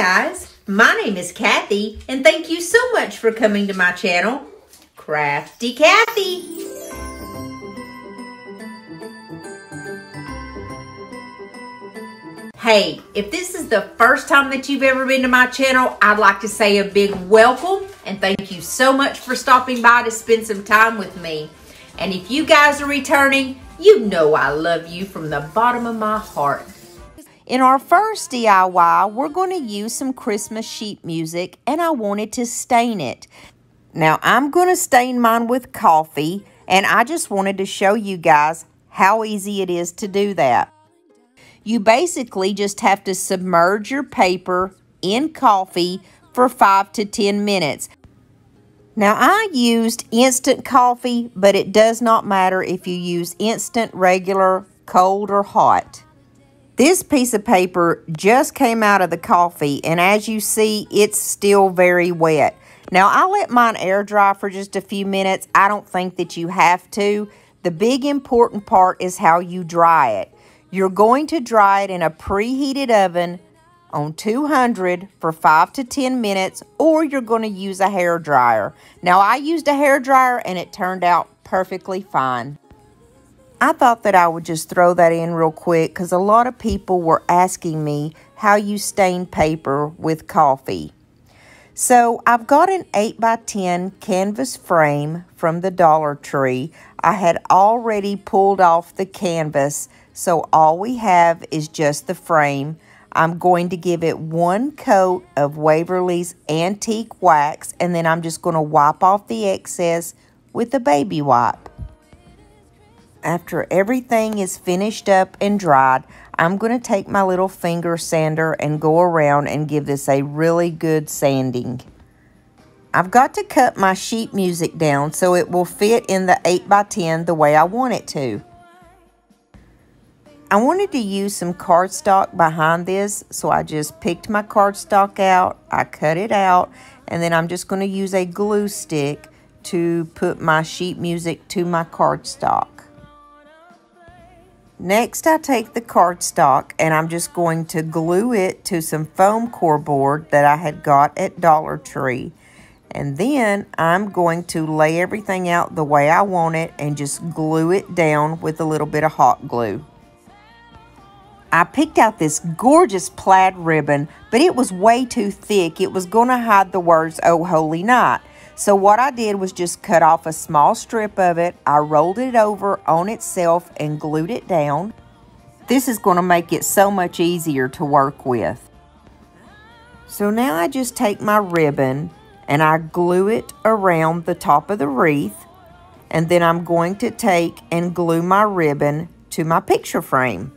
guys, my name is Kathy, and thank you so much for coming to my channel, Krafty Kathy. Hey, if this is the first time that you've ever been to my channel, I'd like to say a big welcome and thank you so much for stopping by to spend some time with me. And if you guys are returning, you know I love you from the bottom of my heart. In our first DIY, we're going to use some Christmas sheet music and I wanted to stain it. Now, I'm going to stain mine with coffee and I just wanted to show you guys how easy it is to do that. You basically just have to submerge your paper in coffee for 5 to 10 minutes. Now, I used instant coffee, but it does not matter if you use instant, regular, cold, or hot. This piece of paper just came out of the coffee, and as you see, it's still very wet. Now, I let mine air dry for just a few minutes. I don't think that you have to. The big important part is how you dry it. You're going to dry it in a preheated oven on 200 for 5 to 10 minutes or you're going to use a hair dryer. Now I used a hair dryer and it turned out perfectly fine. I thought that I would just throw that in real quick because a lot of people were asking me how you stain paper with coffee. So I've got an 8 by 10 canvas frame from the Dollar Tree. I had already pulled off the canvas so all we have is just the frame. I'm going to give it one coat of Waverly's Antique Wax and then I'm just going to wipe off the excess with a baby wipe. After everything is finished up and dried, I'm going to take my little finger sander and go around and give this a really good sanding. I've got to cut my sheet music down so it will fit in the 8x10 the way I want it to. I wanted to use some cardstock behind this, so I just picked my cardstock out, I cut it out, and then I'm just going to use a glue stick to put my sheet music to my cardstock. Next, I take the cardstock and I'm just going to glue it to some foam core board that I had got at Dollar Tree. And then I'm going to lay everything out the way I want it and just glue it down with a little bit of hot glue. I picked out this gorgeous plaid ribbon, but it was way too thick. It was going to hide the words, Oh Holy Night. So what I did was just cut off a small strip of it. I rolled it over on itself and glued it down. This is going to make it so much easier to work with. So now I just take my ribbon and I glue it around the top of the wreath. And then I'm going to take and glue my ribbon to my picture frame.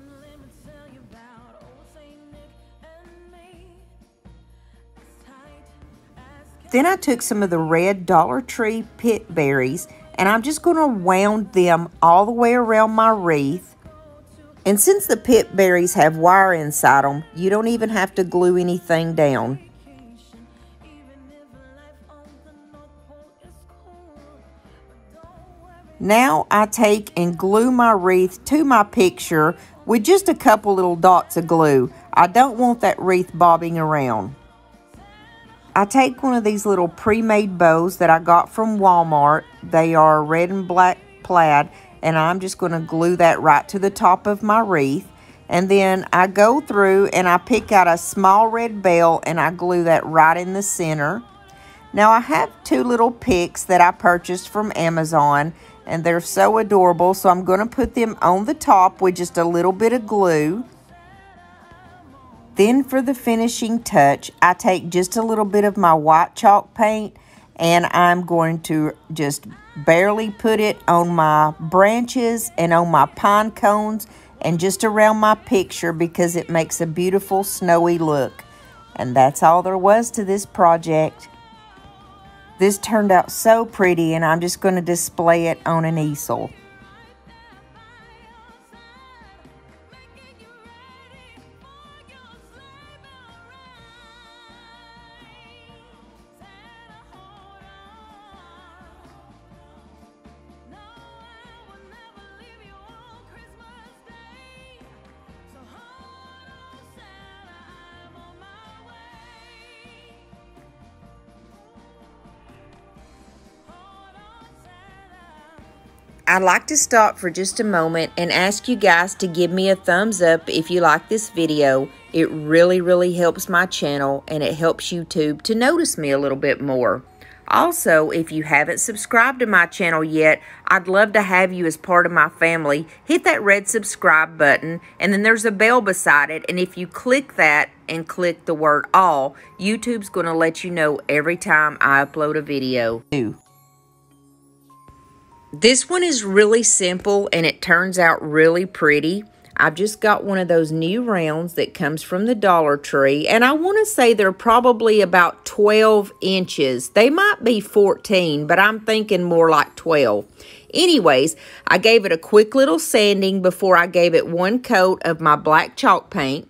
Then I took some of the red Dollar Tree pip berries and I'm just going to wound them all the way around my wreath. And since the pip berries have wire inside them, you don't even have to glue anything down. Now I take and glue my wreath to my picture with just a couple little dots of glue. I don't want that wreath bobbing around. I take one of these little pre-made bows that I got from Walmart. They are red and black plaid, and I'm just going to glue that right to the top of my wreath. And then I go through and I pick out a small red bell and I glue that right in the center. Now I have two little picks that I purchased from Amazon and they're so adorable. So I'm going to put them on the top with just a little bit of glue. Then for the finishing touch, I take just a little bit of my white chalk paint and I'm going to just barely put it on my branches and on my pine cones and just around my picture because it makes a beautiful snowy look. And that's all there was to this project. This turned out so pretty and I'm just going to display it on an easel. I'd like to stop for just a moment and ask you guys to give me a thumbs up if you like this video. It really, really helps my channel and it helps YouTube to notice me a little bit more. Also, if you haven't subscribed to my channel yet, I'd love to have you as part of my family. Hit that red subscribe button, and then there's a bell beside it, and if you click that and click the word all, YouTube's going to let you know every time I upload a video. This one is really simple, and it turns out really pretty. I've just got one of those new rounds that comes from the Dollar Tree, and I want to say they're probably about 12 inches. They might be 14, but I'm thinking more like 12. Anyways, I gave it a quick little sanding before I gave it one coat of my black chalk paint.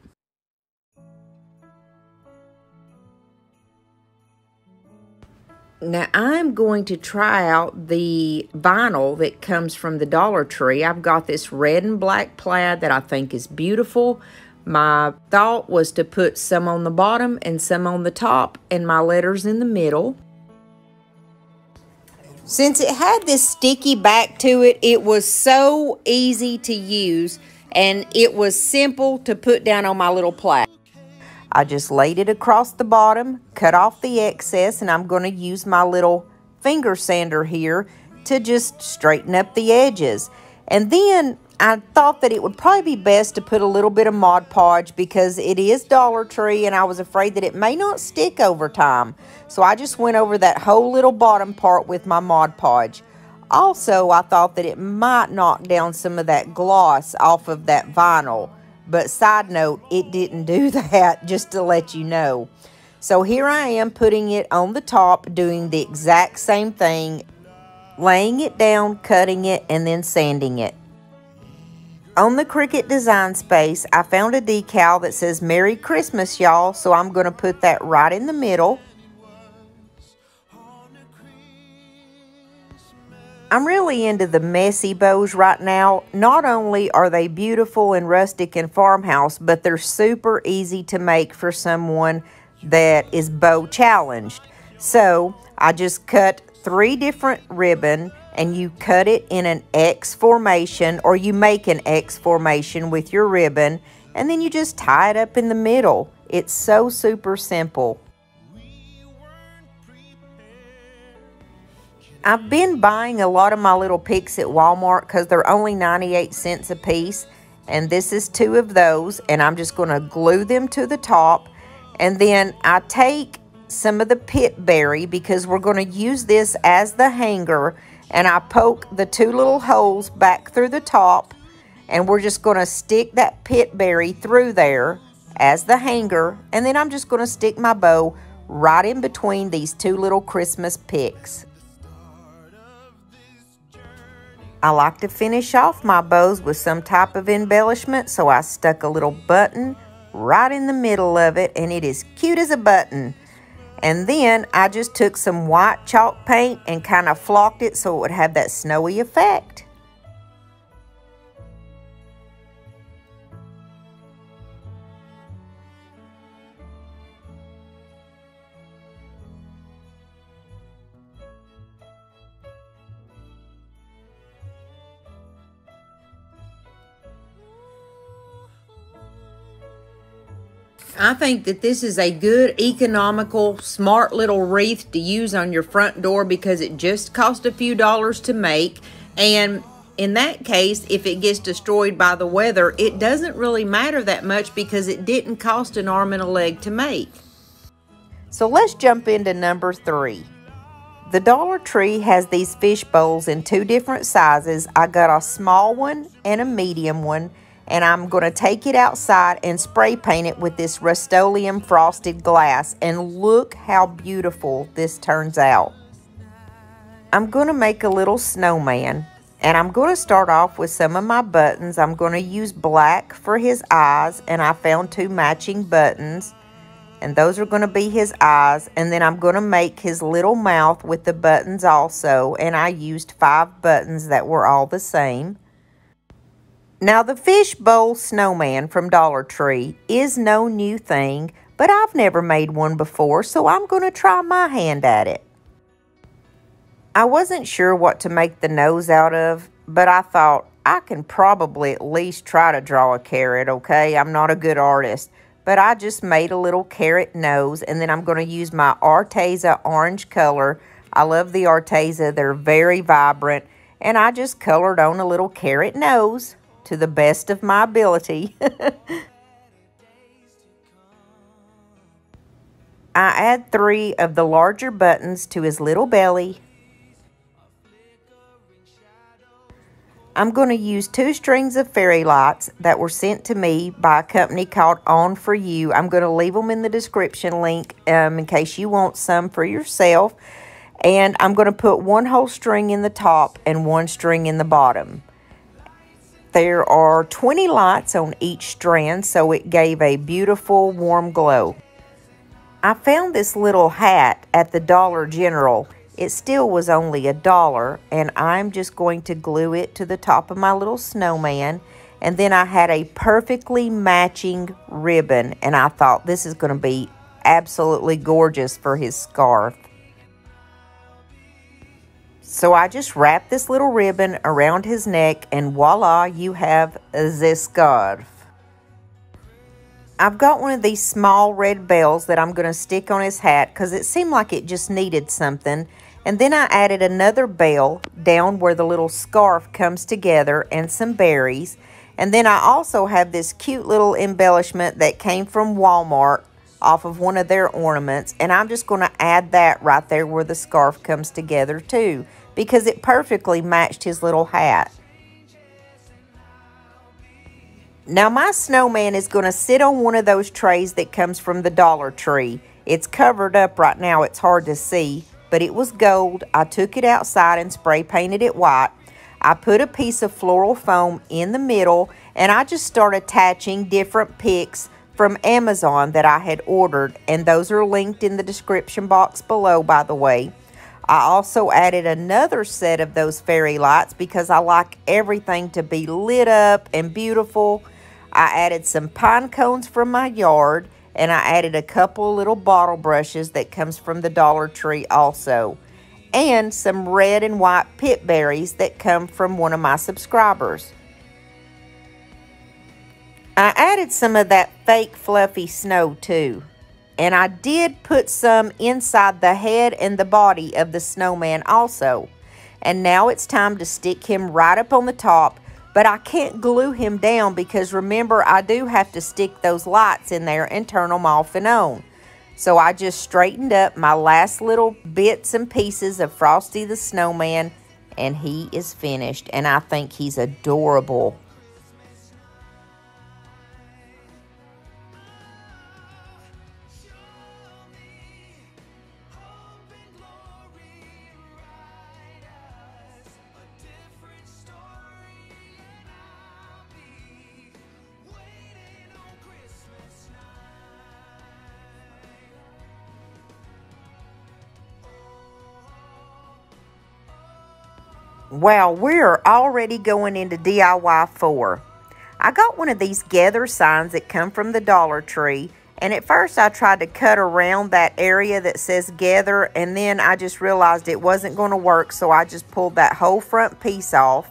Now I'm going to try out the vinyl that comes from the Dollar Tree. I've got this red and black plaid that I think is beautiful. My thought was to put some on the bottom and some on the top and my letters in the middle. Since it had this sticky back to it, it was so easy to use and it was simple to put down on my little plaid. I just laid it across the bottom, cut off the excess, and I'm going to use my little finger sander here to just straighten up the edges. And then I thought that it would probably be best to put a little bit of Mod Podge because it is Dollar Tree and I was afraid that it may not stick over time. So I just went over that whole little bottom part with my Mod Podge. Also, I thought that it might knock down some of that gloss off of that vinyl. But side note, it didn't do that, just to let you know. So here I am putting it on the top, doing the exact same thing, laying it down, cutting it, and then sanding it. On the Cricut Design Space, I found a decal that says Merry Christmas, y'all, so I'm going to put that right in the middle. I'm really into the messy bows right now. Not only are they beautiful and rustic and farmhouse, but they're super easy to make for someone that is bow challenged. So I just cut three different ribbon and you cut it in an X formation or you make an X formation with your ribbon and then you just tie it up in the middle. It's so super simple. I've been buying a lot of my little picks at Walmart because they're only 98 cents a piece. And this is two of those. And I'm just going to glue them to the top. And then I take some of the pip berry because we're going to use this as the hanger. And I poke the two little holes back through the top. And we're just going to stick that pip berry through there as the hanger. And then I'm just going to stick my bow right in between these two little Christmas picks. I like to finish off my bows with some type of embellishment, so I stuck a little button right in the middle of it, and it is cute as a button. And then I just took some white chalk paint and kind of flocked it so it would have that snowy effect. I think that this is a good, economical, smart little wreath to use on your front door because it just cost a few dollars to make. And in that case, if it gets destroyed by the weather, it doesn't really matter that much because it didn't cost an arm and a leg to make. So let's jump into number three. The Dollar Tree has these fish bowls in two different sizes. I got a small one and a medium one and I'm going to take it outside and spray paint it with this Rust-Oleum frosted glass and look how beautiful this turns out. I'm going to make a little snowman and I'm going to start off with some of my buttons. I'm going to use black for his eyes and I found two matching buttons and those are going to be his eyes and then I'm going to make his little mouth with the buttons also and I used five buttons that were all the same. Now, the fishbowl snowman from Dollar Tree is no new thing, but I've never made one before, so I'm going to try my hand at it. I wasn't sure what to make the nose out of, but I thought I can probably at least try to draw a carrot, okay? I'm not a good artist, but I just made a little carrot nose, and then I'm going to use my Arteza orange color. I love the Arteza. They're very vibrant, and I just colored on a little carrot nose to the best of my ability. I add three of the larger buttons to his little belly. I'm going to use two strings of fairy lights that were sent to me by a company called On For You. I'm going to leave them in the description link um, in case you want some for yourself. And I'm going to put one whole string in the top and one string in the bottom. There are 20 lights on each strand, so it gave a beautiful warm glow. I found this little hat at the Dollar General. It still was only a dollar, and I'm just going to glue it to the top of my little snowman. And then I had a perfectly matching ribbon, and I thought this is going to be absolutely gorgeous for his scarf. So I just wrap this little ribbon around his neck, and voila, you have the scarf. I've got one of these small red bells that I'm going to stick on his hat because it seemed like it just needed something. And then I added another bell down where the little scarf comes together and some berries. And then I also have this cute little embellishment that came from Walmart off of one of their ornaments. And I'm just going to add that right there where the scarf comes together too because it perfectly matched his little hat. Now my snowman is going to sit on one of those trays that comes from the Dollar Tree. It's covered up right now. It's hard to see, but it was gold. I took it outside and spray painted it white. I put a piece of floral foam in the middle and I just started attaching different picks from Amazon that I had ordered and those are linked in the description box below by the way. I also added another set of those fairy lights because I like everything to be lit up and beautiful I added some pine cones from my yard and I added a couple little bottle brushes that comes from the Dollar Tree also. And some red and white pip berries that come from one of my subscribers. I added some of that fake fluffy snow too. And I did put some inside the head and the body of the snowman also. And now it's time to stick him right up on the top but I can't glue him down because remember, I do have to stick those lights in there and turn them off and on. So I just straightened up my last little bits and pieces of Frosty the Snowman and he is finished. And I think he's adorable. Well, we're already going into DIY 4. I got one of these gather signs that come from the Dollar Tree. And at first I tried to cut around that area that says gather. And then I just realized it wasn't going to work. So I just pulled that whole front piece off.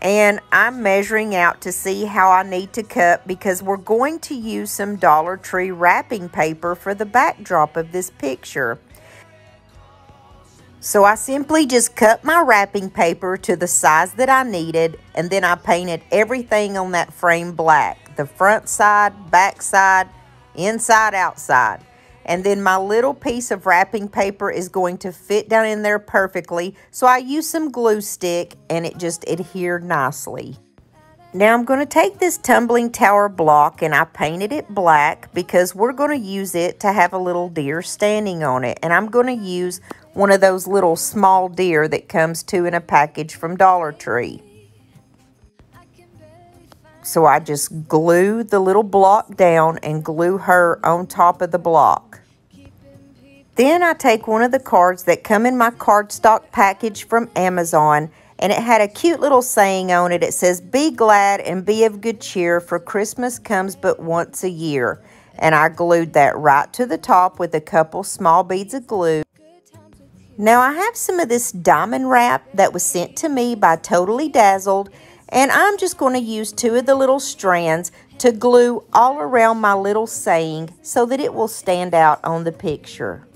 And I'm measuring out to see how I need to cut because we're going to use some Dollar Tree wrapping paper for the backdrop of this picture. So I simply just cut my wrapping paper to the size that I needed and then I painted everything on that frame black. The front side, back side, inside, outside. And then my little piece of wrapping paper is going to fit down in there perfectly. So I used some glue stick and it just adhered nicely. Now I'm going to take this tumbling tower block and I painted it black because we're going to use it to have a little deer standing on it. And I'm going to use one of those little small deer that comes to in a package from Dollar Tree. So I just glue the little block down and glue her on top of the block. Then I take one of the cards that come in my cardstock package from Amazon and it had a cute little saying on it. It says, Be glad and be of good cheer, for Christmas comes but once a year. And I glued that right to the top with a couple small beads of glue. Now I have some of this diamond wrap that was sent to me by Totally Dazzled and I'm just going to use two of the little strands to glue all around my little saying so that it will stand out on the picture.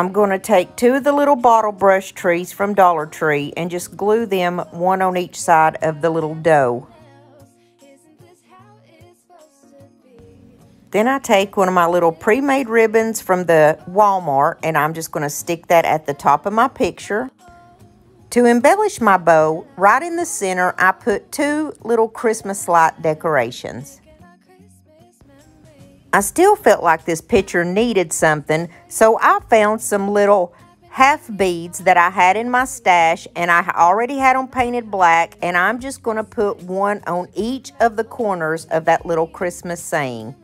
I'm going to take two of the little bottle brush trees from Dollar Tree and just glue them one on each side of the little doe. Then I take one of my little pre-made ribbons from the Walmart and I'm just going to stick that at the top of my picture. To embellish my bow, right in the center, I put two little Christmas light decorations. I still felt like this picture needed something, so I found some little half beads that I had in my stash and I already had them painted black and I'm just going to put one on each of the corners of that little Christmas saying.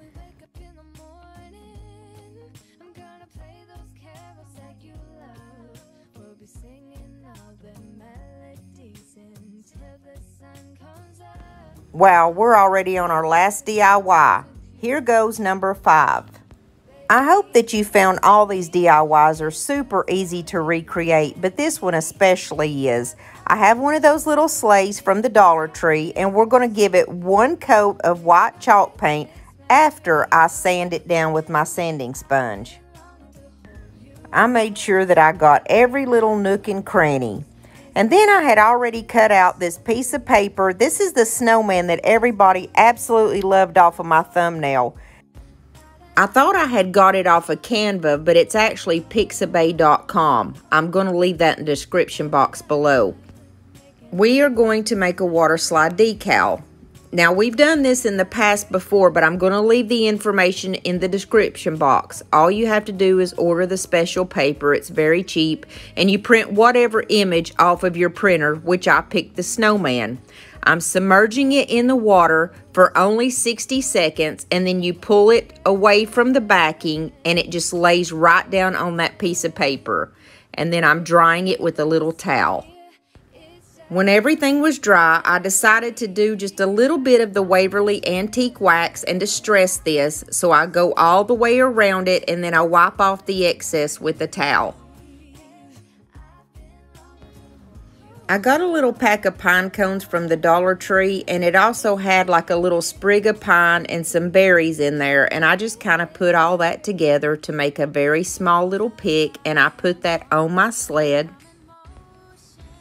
Wow, we're already on our last DIY. Here goes number five. I hope that you found all these DIYs are super easy to recreate, but this one especially is. I have one of those little sleighs from the Dollar Tree, and we're going to give it one coat of white chalk paint after I sand it down with my sanding sponge. I made sure that I got every little nook and cranny. And then I had already cut out this piece of paper. This is the snowman that everybody absolutely loved off of my thumbnail. I thought I had got it off of Canva, but it's actually pixabay.com. I'm going to leave that in the description box below. We are going to make a water slide decal. Now, we've done this in the past before, but I'm going to leave the information in the description box. All you have to do is order the special paper. It's very cheap, and you print whatever image off of your printer, which I picked the snowman. I'm submerging it in the water for only 60 seconds, and then you pull it away from the backing, and it just lays right down on that piece of paper. And then I'm drying it with a little towel. When everything was dry, I decided to do just a little bit of the Waverly Antique Wax and distress this, so I go all the way around it and then I wipe off the excess with a towel. I got a little pack of pine cones from the Dollar Tree and it also had like a little sprig of pine and some berries in there and I just kind of put all that together to make a very small little pick and I put that on my sled.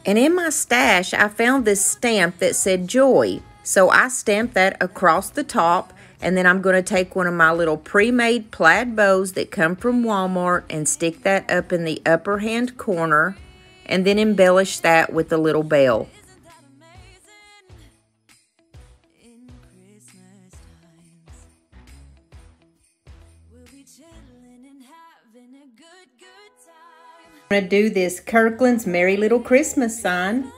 And in my stash, I found this stamp that said Joy. So I stamped that across the top. And then I'm going to take one of my little pre-made plaid bows that come from Walmart and stick that up in the upper hand corner. And then embellish that with a little bell. Going to do this Kirkland's Merry Little Christmas sign.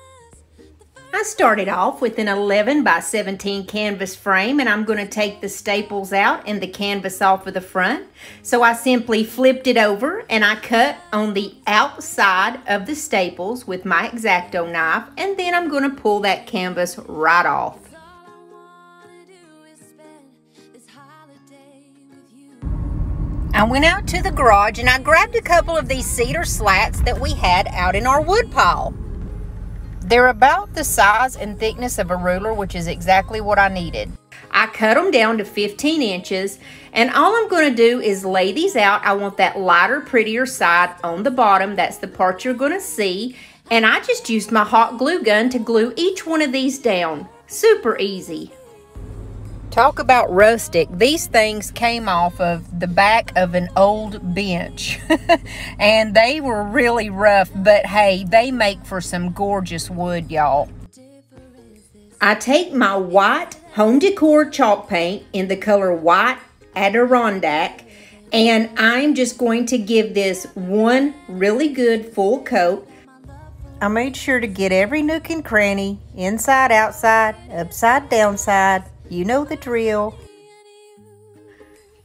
I started off with an 11 by 17 canvas frame and I'm going to take the staples out and the canvas off of the front. So I simply flipped it over and I cut on the outside of the staples with my X-Acto knife and then I'm going to pull that canvas right off. I went out to the garage and I grabbed a couple of these cedar slats that we had out in our wood pile. They're about the size and thickness of a ruler, which is exactly what I needed. I cut them down to 15 inches and all I'm going to do is lay these out. I want that lighter, prettier side on the bottom. That's the part you're going to see. And I just used my hot glue gun to glue each one of these down. Super easy. Talk about rustic. These things came off of the back of an old bench. and they were really rough, but hey, they make for some gorgeous wood, y'all. I take my white home decor chalk paint in the color white Adirondack and I'm just going to give this one really good full coat. I made sure to get every nook and cranny, inside, outside, upside, downside, you know the drill.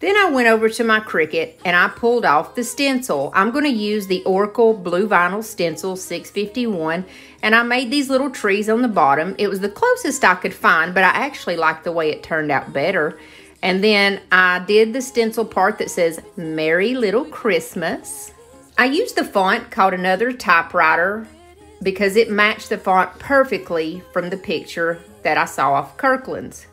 Then I went over to my Cricut and I pulled off the stencil. I'm going to use the Oracal Blue Vinyl Stencil 651 and I made these little trees on the bottom. It was the closest I could find, but I actually liked the way it turned out better. And then I did the stencil part that says Merry Little Christmas. I used the font called Another Typewriter because it matched the font perfectly from the picture that I saw off Kirkland's.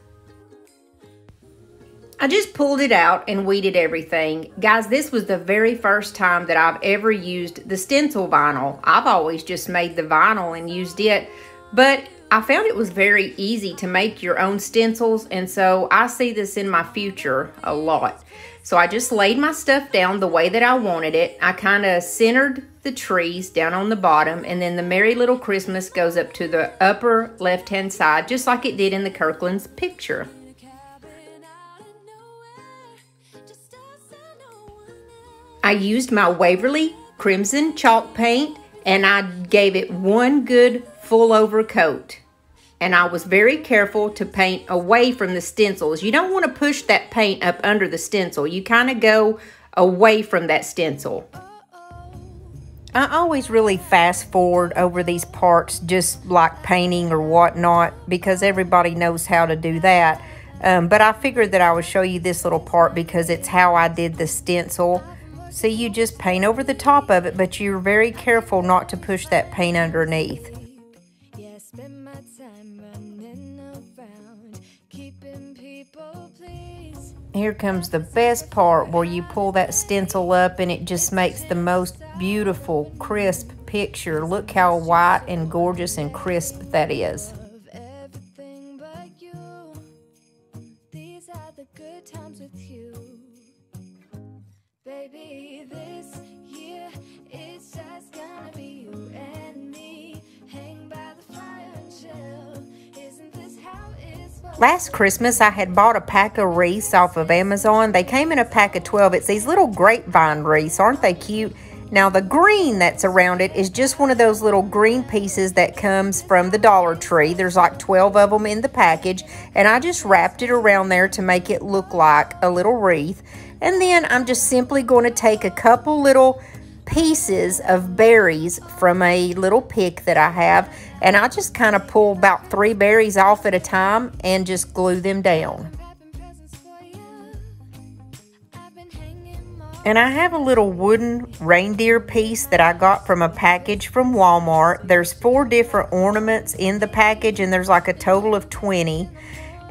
I just pulled it out and weeded everything. Guys, this was the very first time that I've ever used the stencil vinyl. I've always just made the vinyl and used it, but I found it was very easy to make your own stencils, and so I see this in my future a lot. So I just laid my stuff down the way that I wanted it. I kind of centered the trees down on the bottom, and then the Merry Little Christmas goes up to the upper left-hand side, just like it did in the Kirkland's picture. I used my Waverly Crimson chalk paint and I gave it one good full over coat. And I was very careful to paint away from the stencils. You don't want to push that paint up under the stencil. You kind of go away from that stencil. I always really fast forward over these parts just like painting or whatnot because everybody knows how to do that. Um, but I figured that I would show you this little part because it's how I did the stencil. So you just paint over the top of it, but you're very careful not to push that paint underneath. Here comes the best part where you pull that stencil up and it just makes the most beautiful, crisp picture. Look how white and gorgeous and crisp that is. Last Christmas, I had bought a pack of wreaths off of Amazon. They came in a pack of 12. It's these little grapevine wreaths. Aren't they cute? Now, the green that's around it is just one of those little green pieces that comes from the Dollar Tree. There's like 12 of them in the package, and I just wrapped it around there to make it look like a little wreath. And then I'm just simply going to take a couple little pieces of berries from a little pick that I have. And I just kind of pull about three berries off at a time and just glue them down. And I have a little wooden reindeer piece that I got from a package from Walmart. There's four different ornaments in the package and there's like a total of 20.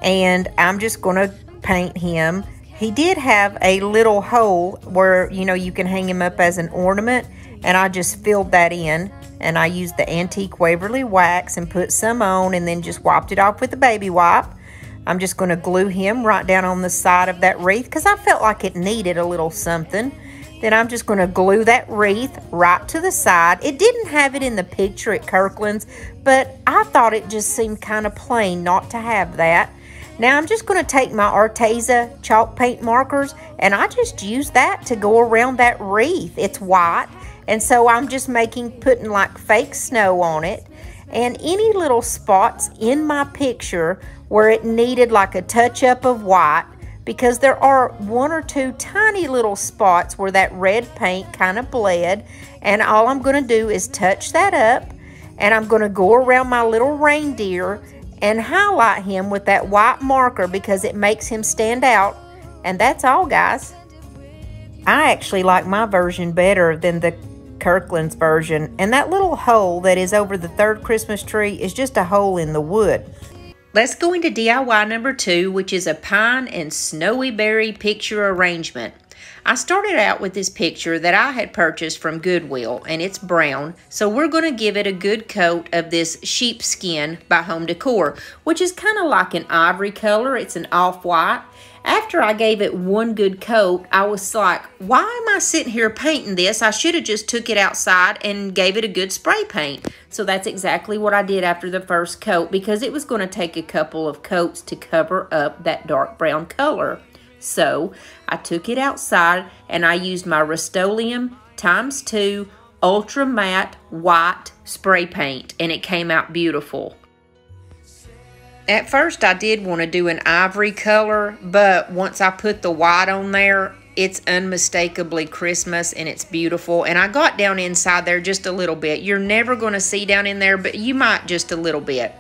And I'm just going to paint him he did have a little hole where, you know, you can hang him up as an ornament. And I just filled that in. And I used the antique Waverly wax and put some on and then just wiped it off with a baby wipe. I'm just going to glue him right down on the side of that wreath because I felt like it needed a little something. Then I'm just going to glue that wreath right to the side. It didn't have it in the picture at Kirkland's, but I thought it just seemed kind of plain not to have that. Now I'm just going to take my Arteza chalk paint markers and I just use that to go around that wreath. It's white and so I'm just making, putting like fake snow on it. And any little spots in my picture where it needed like a touch up of white because there are one or two tiny little spots where that red paint kind of bled. And all I'm going to do is touch that up and I'm going to go around my little reindeer and highlight him with that white marker because it makes him stand out. And that's all, guys. I actually like my version better than the Kirkland's version. And that little hole that is over the third Christmas tree is just a hole in the wood. Let's go into DIY number two, which is a pine and snowy berry picture arrangement. I started out with this picture that I had purchased from Goodwill and it's brown so we're going to give it a good coat of this sheepskin by Home Decor which is kind of like an ivory color. It's an off-white. After I gave it one good coat, I was like, why am I sitting here painting this? I should have just took it outside and gave it a good spray paint. So that's exactly what I did after the first coat because it was going to take a couple of coats to cover up that dark brown color. So I took it outside and I used my Rust-Oleum times two ultra matte white spray paint and it came out beautiful. At first I did want to do an ivory color, but once I put the white on there, it's unmistakably Christmas and it's beautiful. And I got down inside there just a little bit. You're never going to see down in there, but you might just a little bit.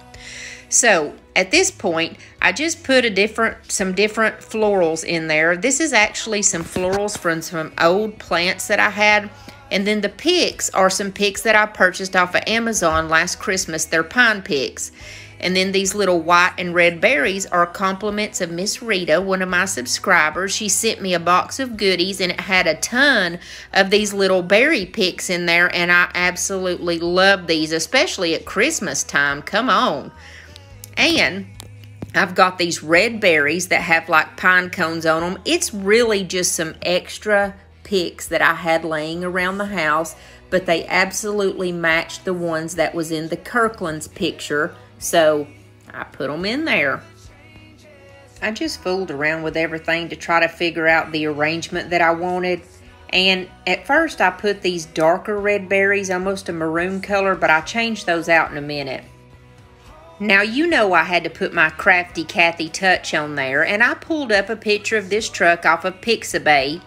So at this point, I just put a different, some different florals in there. This is actually some florals from some old plants that I had. And then the picks are some picks that I purchased off of Amazon last Christmas. They're pine picks. And then these little white and red berries are compliments of Miss Rita, one of my subscribers. She sent me a box of goodies and it had a ton of these little berry picks in there. And I absolutely love these, especially at Christmas time. Come on. And I've got these red berries that have like pine cones on them. It's really just some extra picks that I had laying around the house, but they absolutely matched the ones that was in the Kirkland's picture so I put them in there. I just fooled around with everything to try to figure out the arrangement that I wanted. And at first I put these darker red berries, almost a maroon color, but I changed those out in a minute. Now you know I had to put my crafty Kathy touch on there and I pulled up a picture of this truck off of Pixabay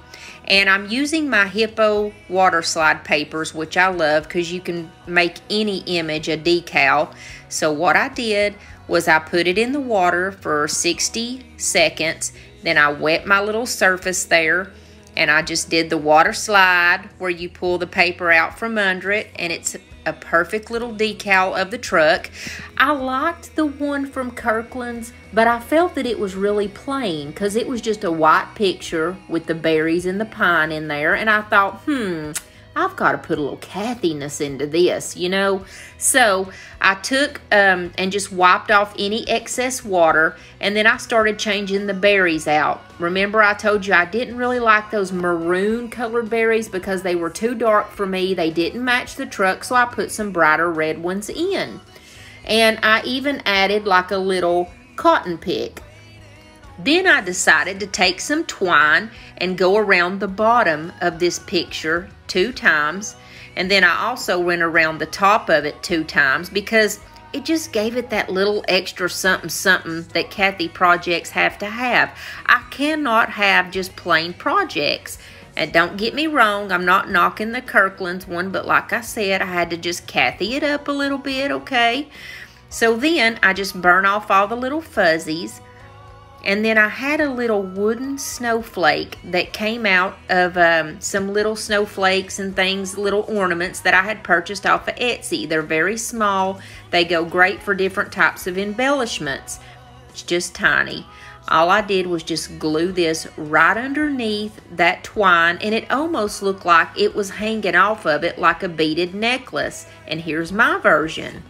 and I'm using my Hippo water slide papers, which I love because you can make any image a decal. So what I did was I put it in the water for 60 seconds. Then I wet my little surface there and I just did the water slide where you pull the paper out from under it and it's a perfect little decal of the truck. I liked the one from Kirkland's, but I felt that it was really plain because it was just a white picture with the berries and the pine in there. And I thought, hmm, I've got to put a little Kathiness into this, you know. So I took um, and just wiped off any excess water and then I started changing the berries out. Remember I told you I didn't really like those maroon colored berries because they were too dark for me. They didn't match the truck so I put some brighter red ones in. And I even added like a little cotton pick. Then I decided to take some twine and go around the bottom of this picture two times. And then I also went around the top of it two times because it just gave it that little extra something something that Kathy projects have to have. I cannot have just plain projects. And don't get me wrong, I'm not knocking the Kirkland's one, but like I said, I had to just Kathy it up a little bit, okay? So then I just burn off all the little fuzzies. And then I had a little wooden snowflake that came out of um, some little snowflakes and things, little ornaments that I had purchased off of Etsy. They're very small. They go great for different types of embellishments. It's just tiny. All I did was just glue this right underneath that twine and it almost looked like it was hanging off of it like a beaded necklace. And here's my version.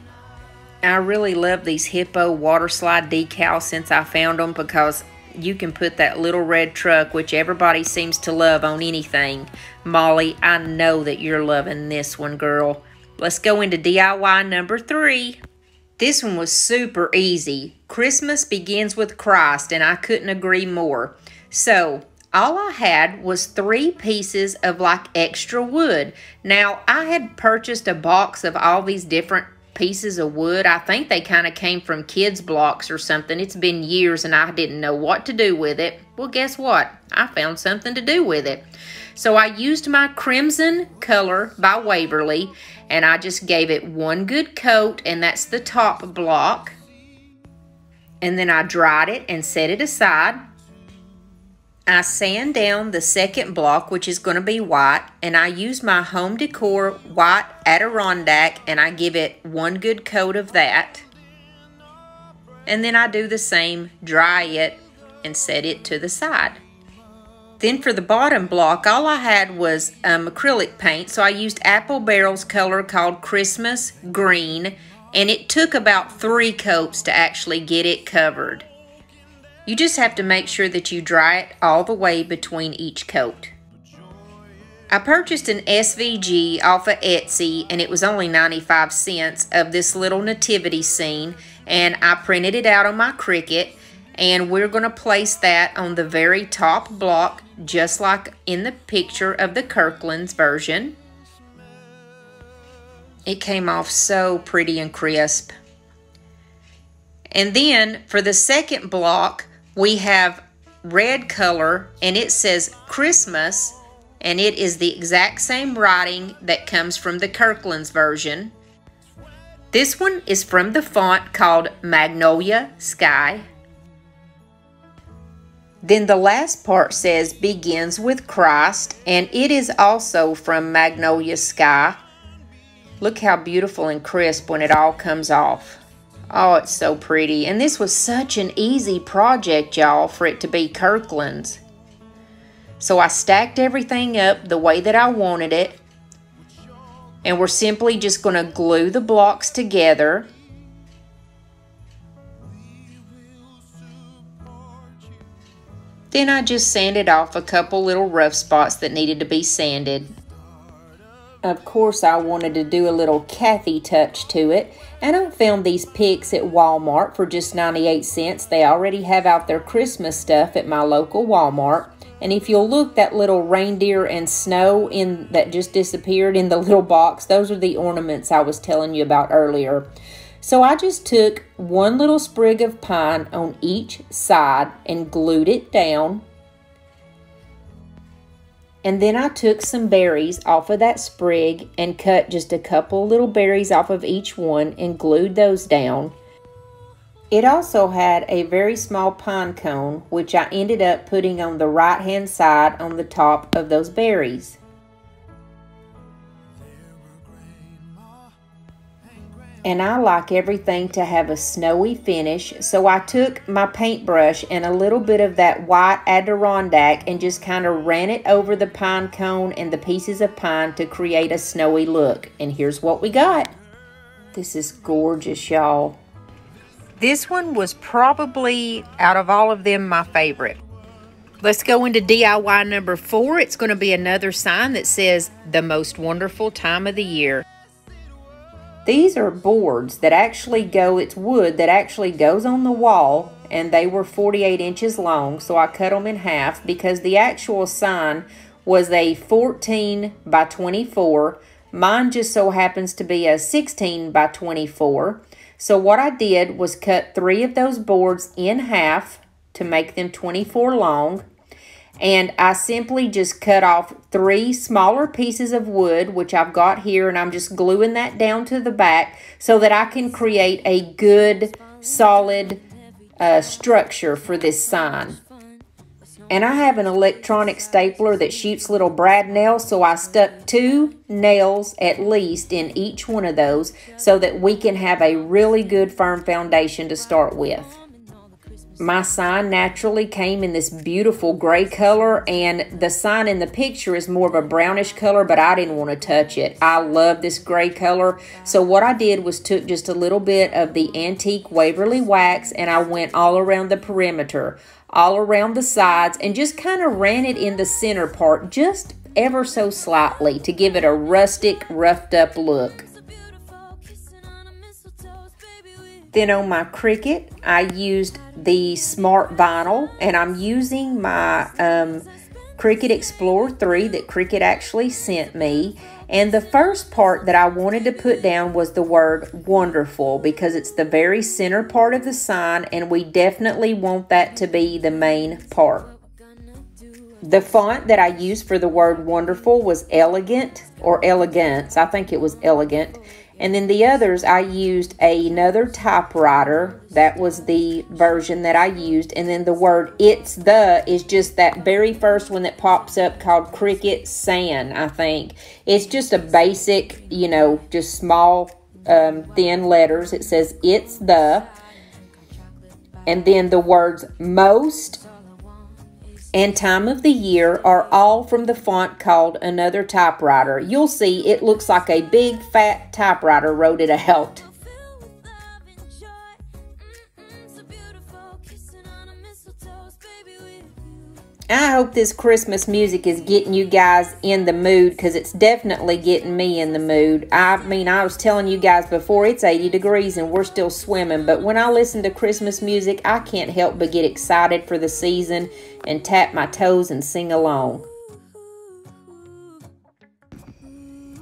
I really love these Hippo water slide decals since I found them because you can put that little red truck, which everybody seems to love on anything. Molly, I know that you're loving this one, girl. Let's go into DIY number three. This one was super easy. Christmas begins with Christ, and I couldn't agree more. So, all I had was three pieces of like extra wood. Now, I had purchased a box of all these different pieces of wood. I think they kind of came from kids' blocks or something. It's been years and I didn't know what to do with it. Well, guess what? I found something to do with it. So I used my Crimson color by Waverly and I just gave it one good coat and that's the top block. And then I dried it and set it aside. I sand down the second block, which is going to be white, and I use my Home Decor white Adirondack, and I give it one good coat of that. And then I do the same, dry it, and set it to the side. Then for the bottom block, all I had was um, acrylic paint, so I used Apple Barrel's color called Christmas Green, and it took about three coats to actually get it covered. You just have to make sure that you dry it all the way between each coat. I purchased an SVG off of Etsy and it was only 95 cents of this little nativity scene and I printed it out on my Cricut and we're going to place that on the very top block just like in the picture of the Kirkland's version. It came off so pretty and crisp. And then for the second block, we have red color and it says Christmas and it is the exact same writing that comes from the Kirkland's version. This one is from the font called Magnolia Sky. Then the last part says begins with Christ, and it is also from Magnolia Sky. Look how beautiful and crisp when it all comes off. Oh, it's so pretty. And this was such an easy project, y'all, for it to be Kirkland's. So I stacked everything up the way that I wanted it. And we're simply just going to glue the blocks together. Then I just sanded off a couple little rough spots that needed to be sanded. Of course, I wanted to do a little Kathy touch to it, and I found these picks at Walmart for just 98 cents. They already have out their Christmas stuff at my local Walmart. And if you'll look, that little reindeer and snow in that just disappeared in the little box, those are the ornaments I was telling you about earlier. So I just took one little sprig of pine on each side and glued it down. And then I took some berries off of that sprig and cut just a couple little berries off of each one and glued those down. It also had a very small pine cone, which I ended up putting on the right hand side on the top of those berries. And I like everything to have a snowy finish. So I took my paintbrush and a little bit of that white Adirondack and just kind of ran it over the pine cone and the pieces of pine to create a snowy look. And here's what we got. This is gorgeous, y'all. This one was probably, out of all of them, my favorite. Let's go into DIY number four. It's going to be another sign that says, the most wonderful time of the year. These are boards that actually go, it's wood that actually goes on the wall and they were 48 inches long. So I cut them in half because the actual sign was a 14 by 24. Mine just so happens to be a 16 by 24. So what I did was cut three of those boards in half to make them 24 long and I simply just cut off three smaller pieces of wood, which I've got here, and I'm just gluing that down to the back so that I can create a good, solid uh, structure for this sign. And I have an electronic stapler that shoots little brad nails, so I stuck two nails at least in each one of those so that we can have a really good firm foundation to start with my sign naturally came in this beautiful gray color and the sign in the picture is more of a brownish color but I didn't want to touch it. I love this gray color so what I did was took just a little bit of the antique Waverly wax and I went all around the perimeter all around the sides and just kind of ran it in the center part just ever so slightly to give it a rustic roughed up look. Then on my Cricut, I used the Smart Vinyl, and I'm using my um, Cricut Explorer 3 that Cricut actually sent me. And the first part that I wanted to put down was the word wonderful because it's the very center part of the sign, and we definitely want that to be the main part. The font that I used for the word wonderful was elegant or elegance. I think it was elegant. And then the others, I used another typewriter. That was the version that I used. And then the word it's the is just that very first one that pops up called Cricut Sans, I think. It's just a basic, you know, just small, um, thin letters. It says it's the. And then the words most and time of the year are all from the font called Another Typewriter. You'll see it looks like a big fat typewriter wrote it out. I hope this Christmas music is getting you guys in the mood because it's definitely getting me in the mood. I mean, I was telling you guys before it's 80 degrees and we're still swimming, but when I listen to Christmas music, I can't help but get excited for the season and tap my toes and sing along.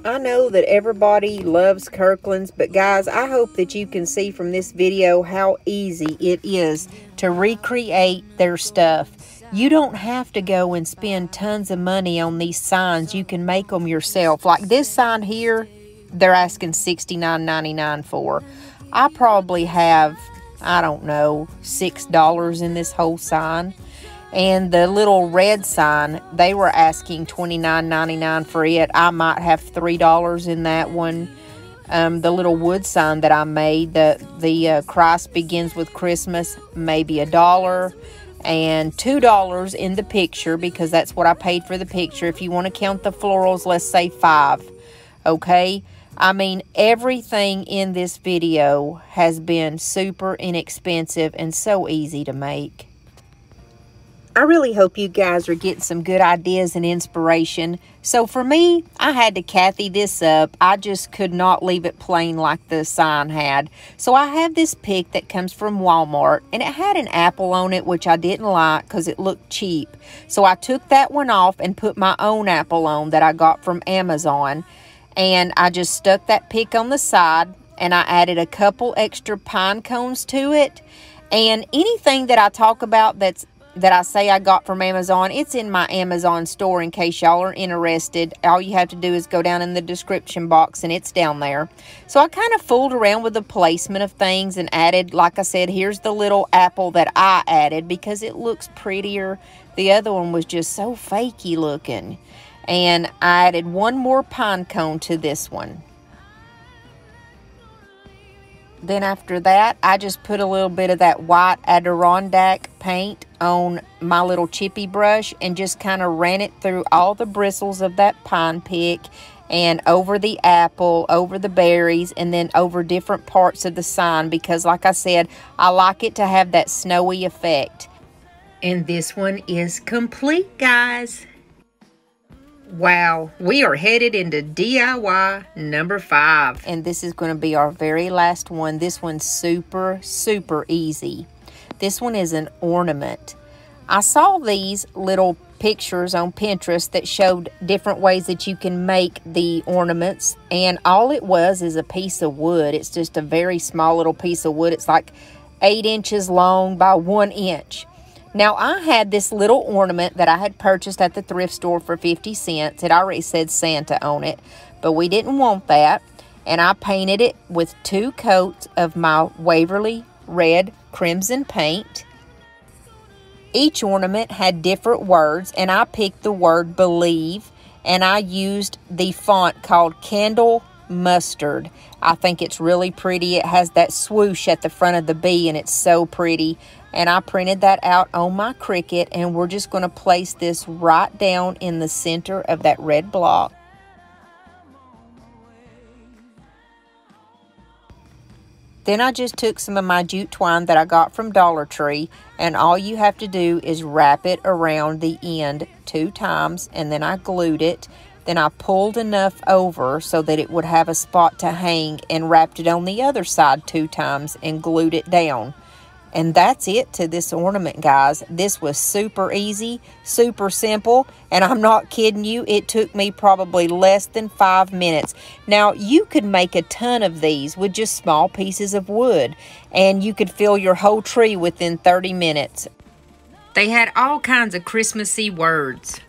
I know that everybody loves Kirkland's, but guys, I hope that you can see from this video how easy it is to recreate their stuff. You don't have to go and spend tons of money on these signs. You can make them yourself. Like this sign here, they're asking $69.99 for. I probably have, I don't know, $6 in this whole sign. And the little red sign, they were asking $29.99 for it. I might have $3 in that one. Um, the little wood sign that I made, the, the uh, Christ begins with Christmas, maybe a dollar and $2 in the picture because that's what I paid for the picture. If you want to count the florals, let's say five. Okay? I mean, everything in this video has been super inexpensive and so easy to make. I really hope you guys are getting some good ideas and inspiration. So for me, I had to Kathy this up. I just could not leave it plain like the sign had. So I have this pick that comes from Walmart and it had an apple on it which I didn't like because it looked cheap. So I took that one off and put my own apple on that I got from Amazon. And I just stuck that pick on the side and I added a couple extra pine cones to it. And anything that I talk about that's that I say I got from Amazon, it's in my Amazon store in case y'all are interested. All you have to do is go down in the description box and it's down there. So I kind of fooled around with the placement of things and added, like I said, here's the little apple that I added because it looks prettier. The other one was just so fakey looking. And I added one more pine cone to this one. Then after that, I just put a little bit of that white Adirondack paint on my little chippy brush and just kind of ran it through all the bristles of that pine pick and over the apple, over the berries, and then over different parts of the sign because like I said, I like it to have that snowy effect. And this one is complete, guys. Wow, we are headed into DIY number five. And this is going to be our very last one. This one's super, super easy. This one is an ornament. I saw these little pictures on Pinterest that showed different ways that you can make the ornaments. And all it was is a piece of wood. It's just a very small little piece of wood. It's like eight inches long by one inch. Now, I had this little ornament that I had purchased at the thrift store for 50 cents. It already said Santa on it, but we didn't want that. And I painted it with two coats of my Waverly Red Crimson paint. Each ornament had different words, and I picked the word believe, and I used the font called Candle Mustard. I think it's really pretty. It has that swoosh at the front of the B, and it's so pretty and I printed that out on my Cricut and we're just going to place this right down in the center of that red block. Then I just took some of my jute twine that I got from Dollar Tree and all you have to do is wrap it around the end two times and then I glued it. Then I pulled enough over so that it would have a spot to hang and wrapped it on the other side two times and glued it down. And that's it to this ornament, guys. This was super easy, super simple, and I'm not kidding you. It took me probably less than five minutes. Now, you could make a ton of these with just small pieces of wood, and you could fill your whole tree within 30 minutes. They had all kinds of Christmassy words.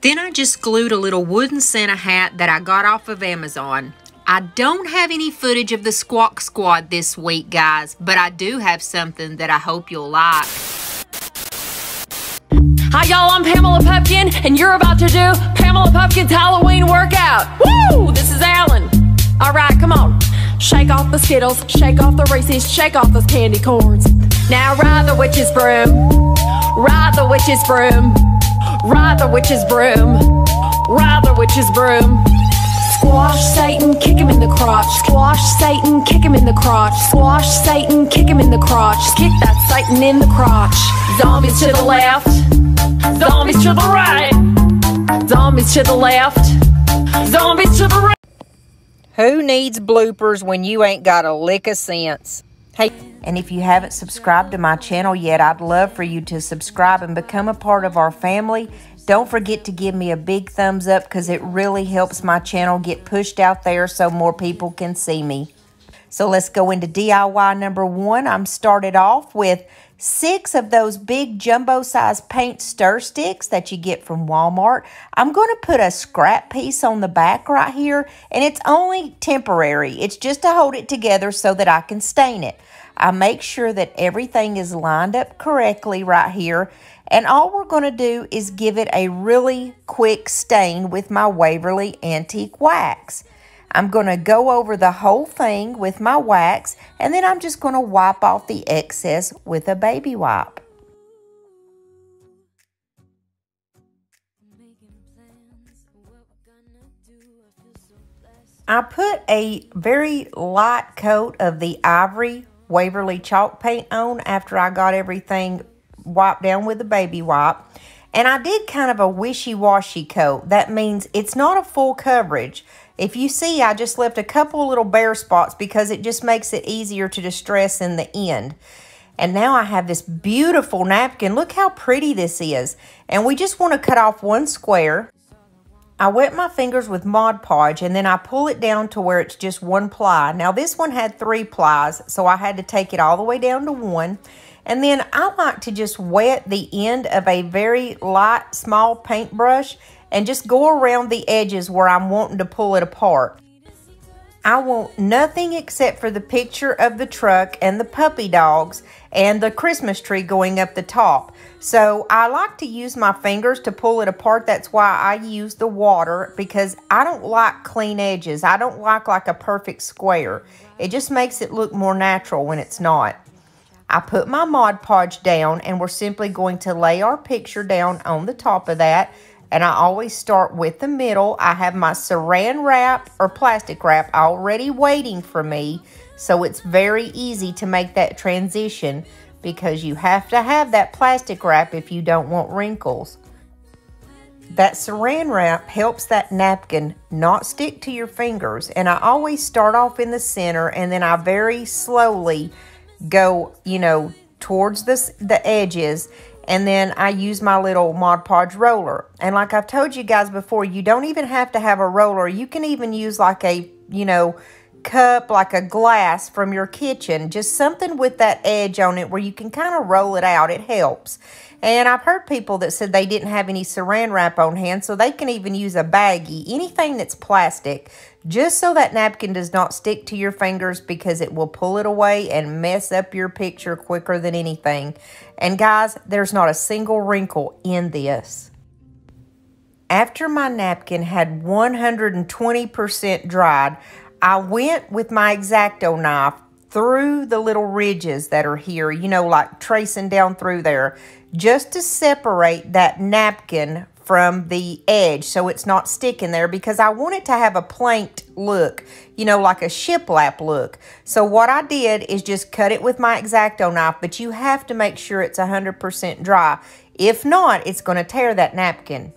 Then I just glued a little wooden Santa hat that I got off of Amazon. I don't have any footage of the Squawk Squad this week, guys, but I do have something that I hope you'll like. Hi, y'all, I'm Pamela Pupkin, and you're about to do Pamela Pupkin's Halloween workout. Woo! This is Alan. All right, come on. Shake off the Skittles, shake off the Reese's, shake off those candy corns. Now ride the witch's broom, ride the witch's broom, ride the witch's broom, ride the witch's broom. Squash Satan, kick him in the crotch. Squash Satan, kick him in the crotch. Squash Satan, kick him in the crotch. Kick that Satan in the crotch. Zombies to the left. Zombies to the right. Zombies to the left. Zombies to the right. Who needs bloopers when you ain't got a lick of sense? Hey, and if you haven't subscribed to my channel yet, I'd love for you to subscribe and become a part of our family. Don't forget to give me a big thumbs up because it really helps my channel get pushed out there so more people can see me. So let's go into DIY number one. I'm started off with six of those big jumbo size paint stir sticks that you get from Walmart. I'm going to put a scrap piece on the back right here and it's only temporary. It's just to hold it together so that I can stain it. I make sure that everything is lined up correctly right here And all we're going to do is give it a really quick stain with my Waverly Antique Wax. I'm going to go over the whole thing with my wax and then I'm just going to wipe off the excess with a baby wipe. I put a very light coat of the Ivory Waverly chalk paint on after I got everything wiped down with a baby wipe. And I did kind of a wishy-washy coat. That means it's not a full coverage. If you see, I just left a couple little bare spots because it just makes it easier to distress in the end. And now I have this beautiful napkin. Look how pretty this is. And we just want to cut off one square. I wet my fingers with Mod Podge and then I pull it down to where it's just one ply. Now this one had three plies, so I had to take it all the way down to one. And then I like to just wet the end of a very light, small paintbrush and just go around the edges where I'm wanting to pull it apart. I want nothing except for the picture of the truck and the puppy dogs and the Christmas tree going up the top. So I like to use my fingers to pull it apart. That's why I use the water because I don't like clean edges. I don't like like a perfect square. It just makes it look more natural when it's not. I put my Mod Podge down and we're simply going to lay our picture down on the top of that. And I always start with the middle. I have my saran wrap or plastic wrap already waiting for me. So it's very easy to make that transition because you have to have that plastic wrap if you don't want wrinkles. That saran wrap helps that napkin not stick to your fingers. And I always start off in the center and then I very slowly go, you know, towards the, the edges. And then I use my little Mod Podge roller. And like I've told you guys before, you don't even have to have a roller. You can even use like a, you know, cup, like a glass from your kitchen, just something with that edge on it where you can kind of roll it out. It helps. And I've heard people that said they didn't have any saran wrap on hand, so they can even use a baggie, anything that's plastic, just so that napkin does not stick to your fingers because it will pull it away and mess up your picture quicker than anything. And guys, there's not a single wrinkle in this. After my napkin had 120% dried, I went with my X-Acto knife through the little ridges that are here, you know, like tracing down through there, just to separate that napkin from the edge so it's not sticking there because I want it to have a planked look, you know, like a shiplap look. So what I did is just cut it with my X-Acto knife, but you have to make sure it's 100% dry. If not, it's going to tear that napkin.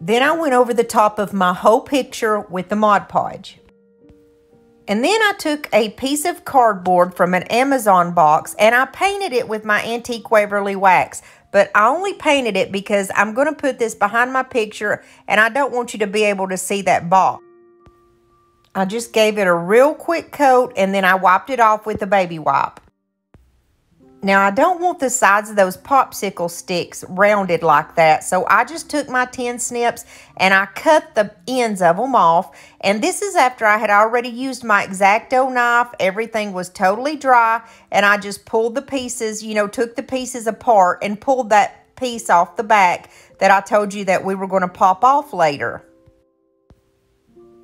Then I went over the top of my whole picture with the Mod Podge. And then I took a piece of cardboard from an Amazon box and I painted it with my Antique Waverly wax. But I only painted it because I'm going to put this behind my picture and I don't want you to be able to see that box. I just gave it a real quick coat and then I wiped it off with a baby wipe. Now, I don't want the sides of those popsicle sticks rounded like that, so I just took my tin snips and I cut the ends of them off. And this is after I had already used my X-Acto knife. Everything was totally dry, and I just pulled the pieces, you know, took the pieces apart and pulled that piece off the back that I told you that we were going to pop off later.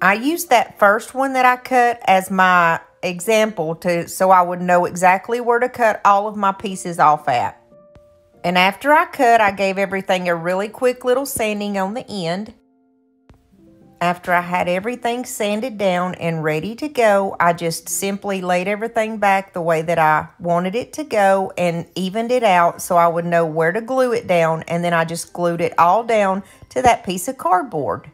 I used that first one that I cut as my example to so I would know exactly where to cut all of my pieces off at. And after I cut, I gave everything a really quick little sanding on the end. After I had everything sanded down and ready to go, I just simply laid everything back the way that I wanted it to go and evened it out so I would know where to glue it down. And then I just glued it all down to that piece of cardboard.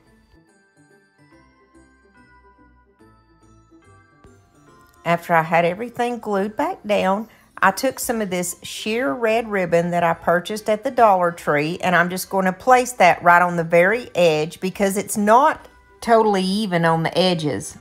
After I had everything glued back down, I took some of this sheer red ribbon that I purchased at the Dollar Tree and I'm just going to place that right on the very edge because it's not totally even on the edges.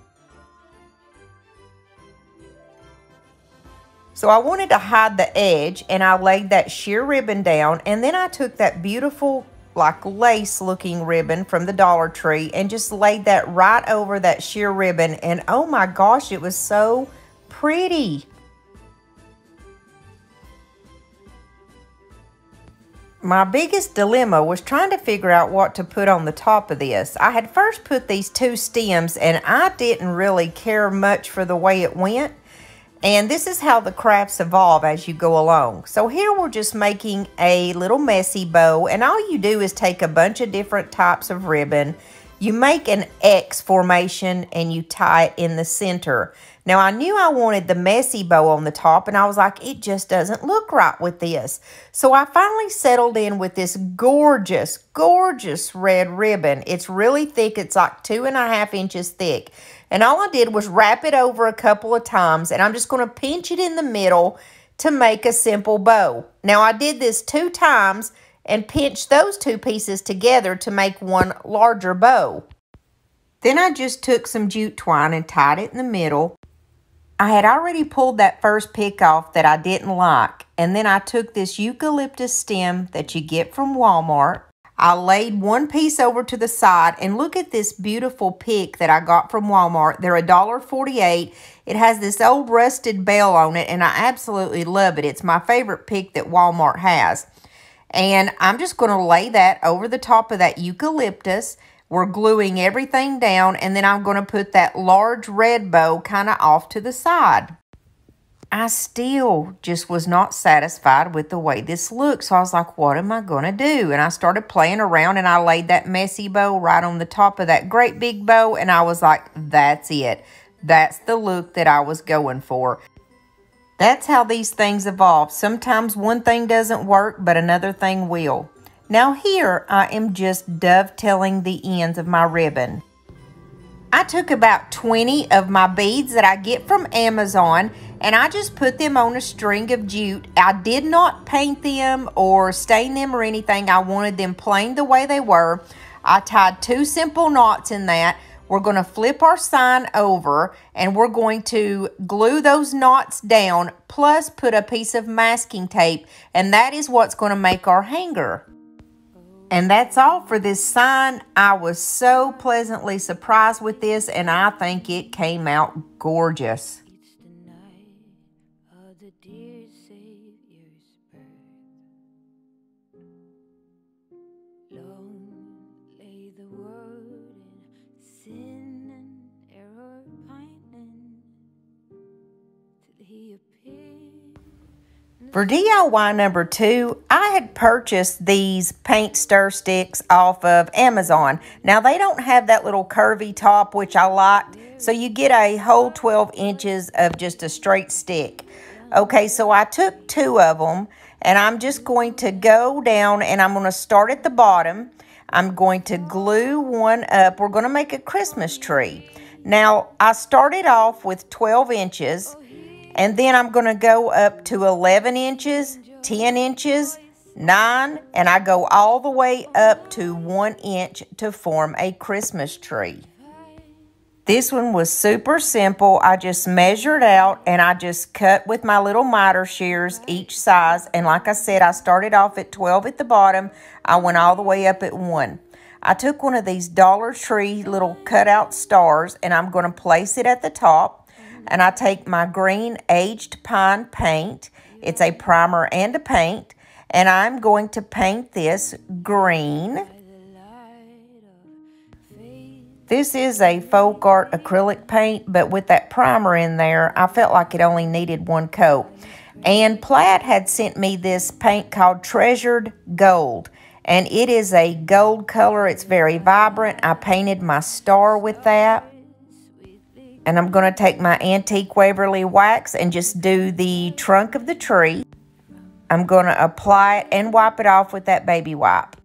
So I wanted to hide the edge and I laid that sheer ribbon down and then I took that beautiful like lace looking ribbon from the Dollar Tree and just laid that right over that sheer ribbon. And oh my gosh, it was so pretty. My biggest dilemma was trying to figure out what to put on the top of this. I had first put these two stems and I didn't really care much for the way it went. And this is how the crafts evolve as you go along. So here we're just making a little messy bow and all you do is take a bunch of different types of ribbon. You make an X formation and you tie it in the center. Now I knew I wanted the messy bow on the top and I was like, it just doesn't look right with this. So I finally settled in with this gorgeous, gorgeous red ribbon. It's really thick. It's like two and a half inches thick. And all I did was wrap it over a couple of times and I'm just going to pinch it in the middle to make a simple bow. Now I did this two times and pinched those two pieces together to make one larger bow. Then I just took some jute twine and tied it in the middle. I had already pulled that first pick off that I didn't like, and then I took this eucalyptus stem that you get from Walmart I laid one piece over to the side and look at this beautiful pick that I got from Walmart. They're $1.48. It has this old rusted bell on it and I absolutely love it. It's my favorite pick that Walmart has. And I'm just going to lay that over the top of that eucalyptus. We're gluing everything down and then I'm going to put that large red bow kind of off to the side. I still just was not satisfied with the way this looked. So I was like, what am I going to do? And I started playing around and I laid that messy bow right on the top of that great big bow. And I was like, that's it. That's the look that I was going for. That's how these things evolve. Sometimes one thing doesn't work, but another thing will. Now here, I am just dovetailing the ends of my ribbon. I took about 20 of my beads that I get from Amazon and I just put them on a string of jute. I did not paint them or stain them or anything. I wanted them plain the way they were. I tied two simple knots in that. We're going to flip our sign over and we're going to glue those knots down plus put a piece of masking tape and that is what's going to make our hanger. And that's all for this sign. I was so pleasantly surprised with this and I think it came out gorgeous. For DIY number two, I had purchased these paint stir sticks off of Amazon. Now, they don't have that little curvy top, which I liked, so you get a whole 12 inches of just a straight stick. Okay, so I took two of them, and I'm just going to go down, and I'm going to start at the bottom. I'm going to glue one up. We're going to make a Christmas tree. Now, I started off with 12 inches, and then I'm going to go up to 11 inches, 10 inches, 9, and I go all the way up to 1 inch to form a Christmas tree. This one was super simple. I just measured out and I just cut with my little miter shears each size. And like I said, I started off at 12 at the bottom. I went all the way up at 1. I took one of these Dollar Tree little cutout stars and I'm going to place it at the top and I take my green aged pine paint. It's a primer and a paint. And I'm going to paint this green. This is a folk art acrylic paint, but with that primer in there, I felt like it only needed one coat. And Plaid had sent me this paint called Treasured Gold. And it is a gold color. It's very vibrant. I painted my star with that. And I'm going to take my Antique Waverly wax and just do the trunk of the tree. I'm going to apply it and wipe it off with that baby wipe.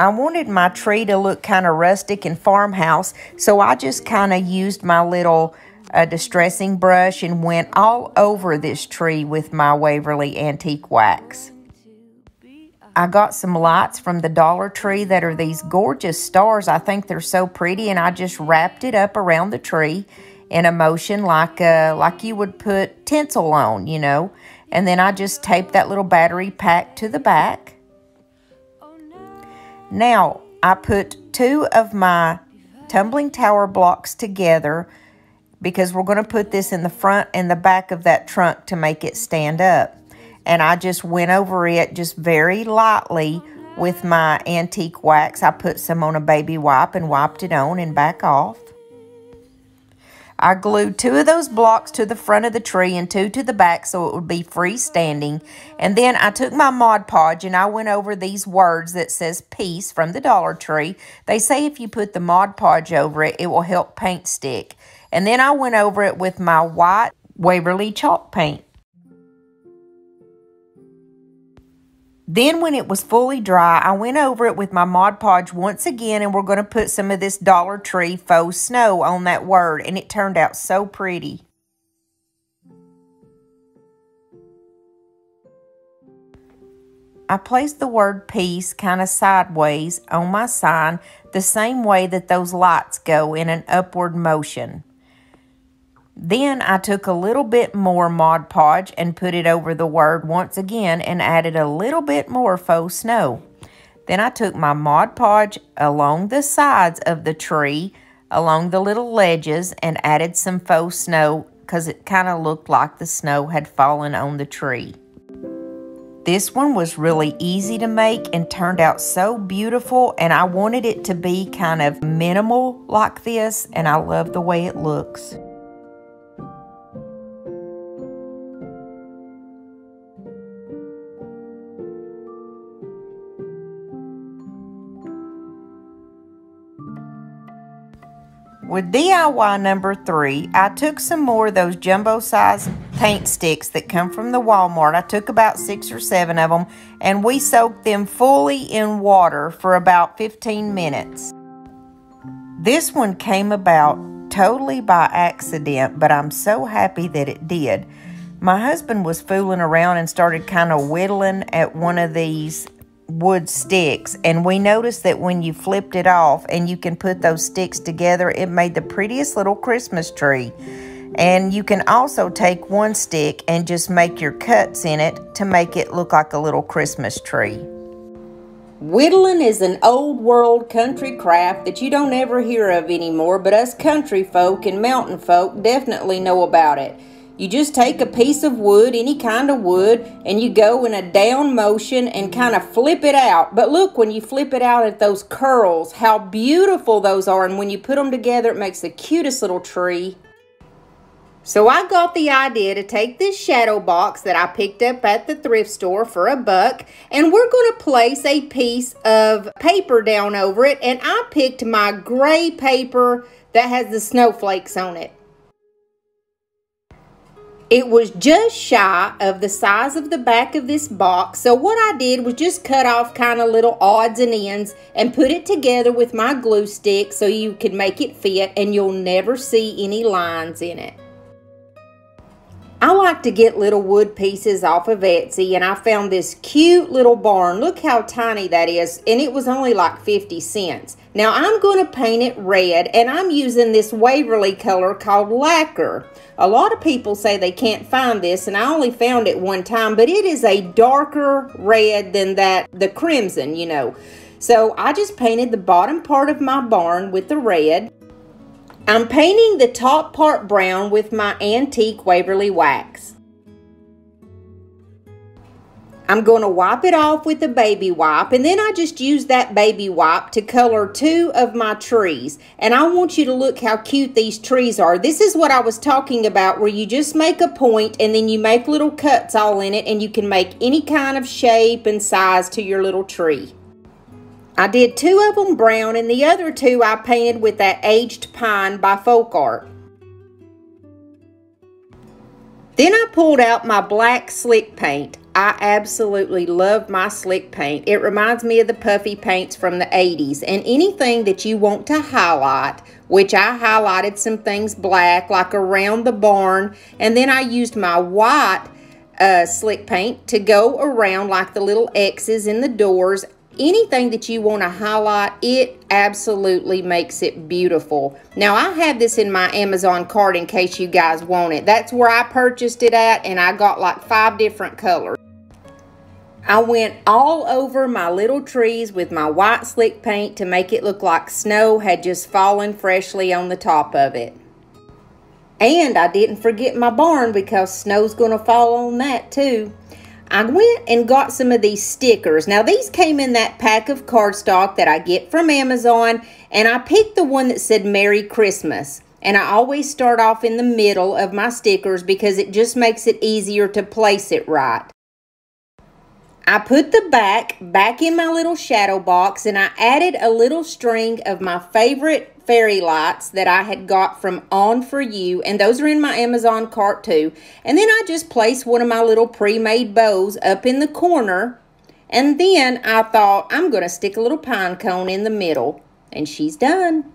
I wanted my tree to look kind of rustic and farmhouse, so I just kind of used my little uh, distressing brush and went all over this tree with my Waverly Antique Wax. I got some lights from the Dollar Tree that are these gorgeous stars. I think they're so pretty, and I just wrapped it up around the tree in a motion like uh, like you would put tinsel on, you know. And then I just taped that little battery pack to the back. Now, I put two of my tumbling tower blocks together because we're going to put this in the front and the back of that trunk to make it stand up. And I just went over it just very lightly with my antique wax. I put some on a baby wipe and wiped it on and back off. I glued two of those blocks to the front of the tree and two to the back so it would be freestanding. And then I took my Mod Podge and I went over these words that says peace from the Dollar Tree. They say if you put the Mod Podge over it, it will help paint stick. And then I went over it with my white Waverly chalk paint. Then when it was fully dry, I went over it with my Mod Podge once again and we're going to put some of this Dollar Tree faux snow on that word and it turned out so pretty. I placed the word peace kind of sideways on my sign the same way that those lights go in an upward motion. Then I took a little bit more Mod Podge and put it over the word once again and added a little bit more faux snow. Then I took my Mod Podge along the sides of the tree, along the little ledges, and added some faux snow because it kind of looked like the snow had fallen on the tree. This one was really easy to make and turned out so beautiful and I wanted it to be kind of minimal like this and I love the way it looks. With DIY number three, I took some more of those jumbo size paint sticks that come from the Walmart. I took about six or seven of them and we soaked them fully in water for about 15 minutes. This one came about totally by accident, but I'm so happy that it did. My husband was fooling around and started kind of whittling at one of these wood sticks and we noticed that when you flipped it off and you can put those sticks together it made the prettiest little Christmas tree and you can also take one stick and just make your cuts in it to make it look like a little Christmas tree. Whittling is an old world country craft that you don't ever hear of anymore, but us country folk and mountain folk definitely know about it. You just take a piece of wood, any kind of wood, and you go in a down motion and kind of flip it out. But look, when you flip it out at those curls, how beautiful those are. And when you put them together, it makes the cutest little tree. So I got the idea to take this shadow box that I picked up at the thrift store for a buck and we're going to place a piece of paper down over it and I picked my gray paper that has the snowflakes on it. It was just shy of the size of the back of this box, so what I did was just cut off kind of little odds and ends and put it together with my glue stick so you could make it fit and you'll never see any lines in it. I like to get little wood pieces off of Etsy and I found this cute little barn. Look how tiny that is and it was only like 50 cents. Now I'm going to paint it red and I'm using this Waverly color called Lacquer. A lot of people say they can't find this and I only found it one time but it is a darker red than that, the crimson, you know. So I just painted the bottom part of my barn with the red I'm painting the top part brown with my antique Waverly wax. I'm going to wipe it off with a baby wipe and then I just use that baby wipe to color two of my trees. And I want you to look how cute these trees are. This is what I was talking about where you just make a point and then you make little cuts all in it and you can make any kind of shape and size to your little tree. I did two of them brown and the other two I painted with that aged pine by Folk Art. Then I pulled out my black slick paint. I absolutely love my slick paint. It reminds me of the puffy paints from the 80s. And anything that you want to highlight, which I highlighted some things black, like around the barn. And then I used my white uh, slick paint to go around like the little X's in the doors anything that you want to highlight, it absolutely makes it beautiful. Now, I have this in my Amazon cart in case you guys want it. That's where I purchased it at, and I got like five different colors. I went all over my little trees with my white slick paint to make it look like snow had just fallen freshly on the top of it. And I didn't forget my barn because snow's going to fall on that too. I went and got some of these stickers. Now, these came in that pack of cardstock that I get from Amazon, and I picked the one that said Merry Christmas. And I always start off in the middle of my stickers because it just makes it easier to place it right. I put the back back in my little shadow box and I added a little string of my favorite fairy lights that I had got from On For You, and those are in my Amazon cart too. And then I just placed one of my little pre-made bows up in the corner, and then I thought I'm going to stick a little pine cone in the middle, and she's done.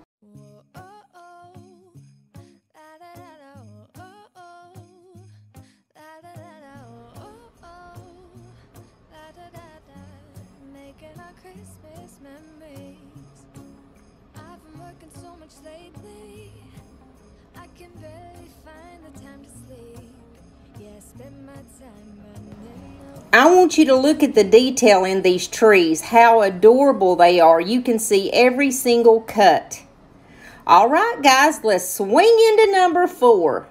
I want you to look at the detail in these trees, how adorable they are. You can see every single cut. All right, guys, let's swing into number four.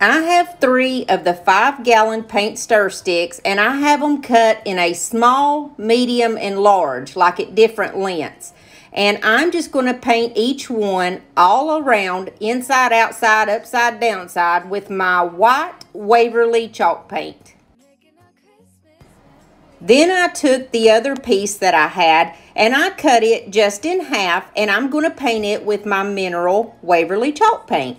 I have three of the five gallon paint stir sticks and I have them cut in a small, medium, and large, like at different lengths. And I'm just going to paint each one all around, inside, outside, upside, downside with my white Waverly chalk paint. Then I took the other piece that I had and I cut it just in half and I'm going to paint it with my mineral Waverly chalk paint.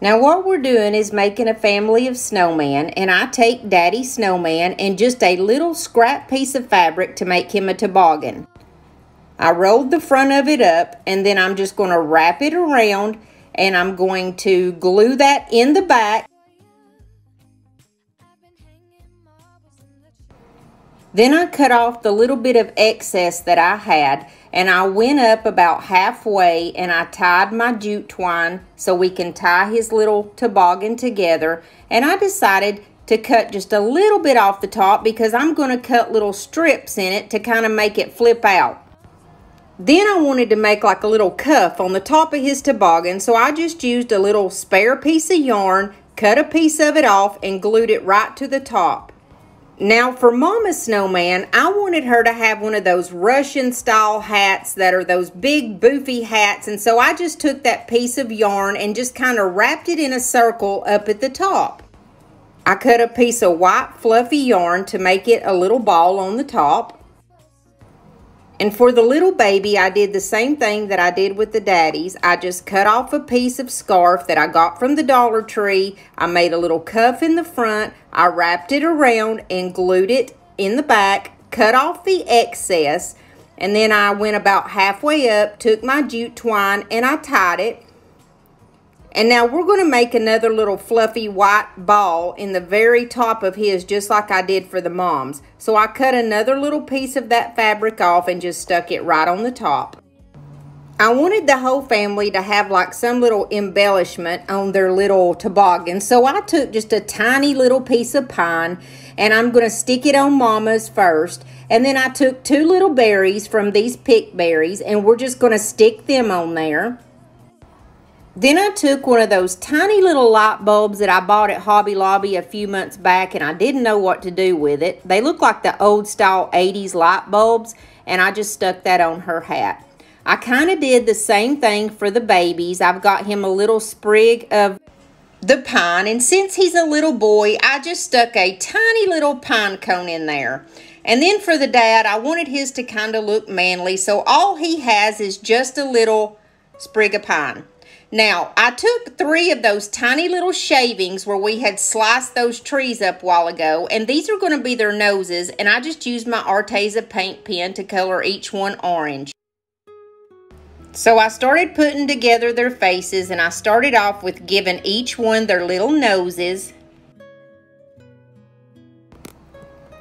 Now what we're doing is making a family of snowman and I take Daddy Snowman and just a little scrap piece of fabric to make him a toboggan. I rolled the front of it up and then I'm just going to wrap it around and I'm going to glue that in the back. Then I cut off the little bit of excess that I had and I went up about halfway and I tied my jute twine so we can tie his little toboggan together and I decided to cut just a little bit off the top because I'm going to cut little strips in it to kind of make it flip out. Then I wanted to make like a little cuff on the top of his toboggan so I just used a little spare piece of yarn, cut a piece of it off and glued it right to the top. Now for Mama Snowman, I wanted her to have one of those Russian style hats that are those big boofy hats. And so I just took that piece of yarn and just kind of wrapped it in a circle up at the top. I cut a piece of white fluffy yarn to make it a little ball on the top. And for the little baby, I did the same thing that I did with the daddies. I just cut off a piece of scarf that I got from the Dollar Tree. I made a little cuff in the front. I wrapped it around and glued it in the back, cut off the excess, and then I went about halfway up, took my jute twine, and I tied it. And now we're going to make another little fluffy white ball in the very top of his, just like I did for the mom's. So I cut another little piece of that fabric off and just stuck it right on the top. I wanted the whole family to have like some little embellishment on their little toboggan. So I took just a tiny little piece of pine and I'm going to stick it on Mama's first. And then I took two little berries from these pip berries and we're just going to stick them on there. Then I took one of those tiny little light bulbs that I bought at Hobby Lobby a few months back and I didn't know what to do with it. They look like the old style 80s light bulbs and I just stuck that on her hat. I kind of did the same thing for the babies. I've got him a little sprig of the pine and since he's a little boy, I just stuck a tiny little pine cone in there. And then for the dad, I wanted his to kind of look manly, so all he has is just a little sprig of pine. Now, I took three of those tiny little shavings where we had sliced those trees up a while ago, and these are going to be their noses, and I just used my Arteza paint pen to color each one orange. So I started putting together their faces, and I started off with giving each one their little noses.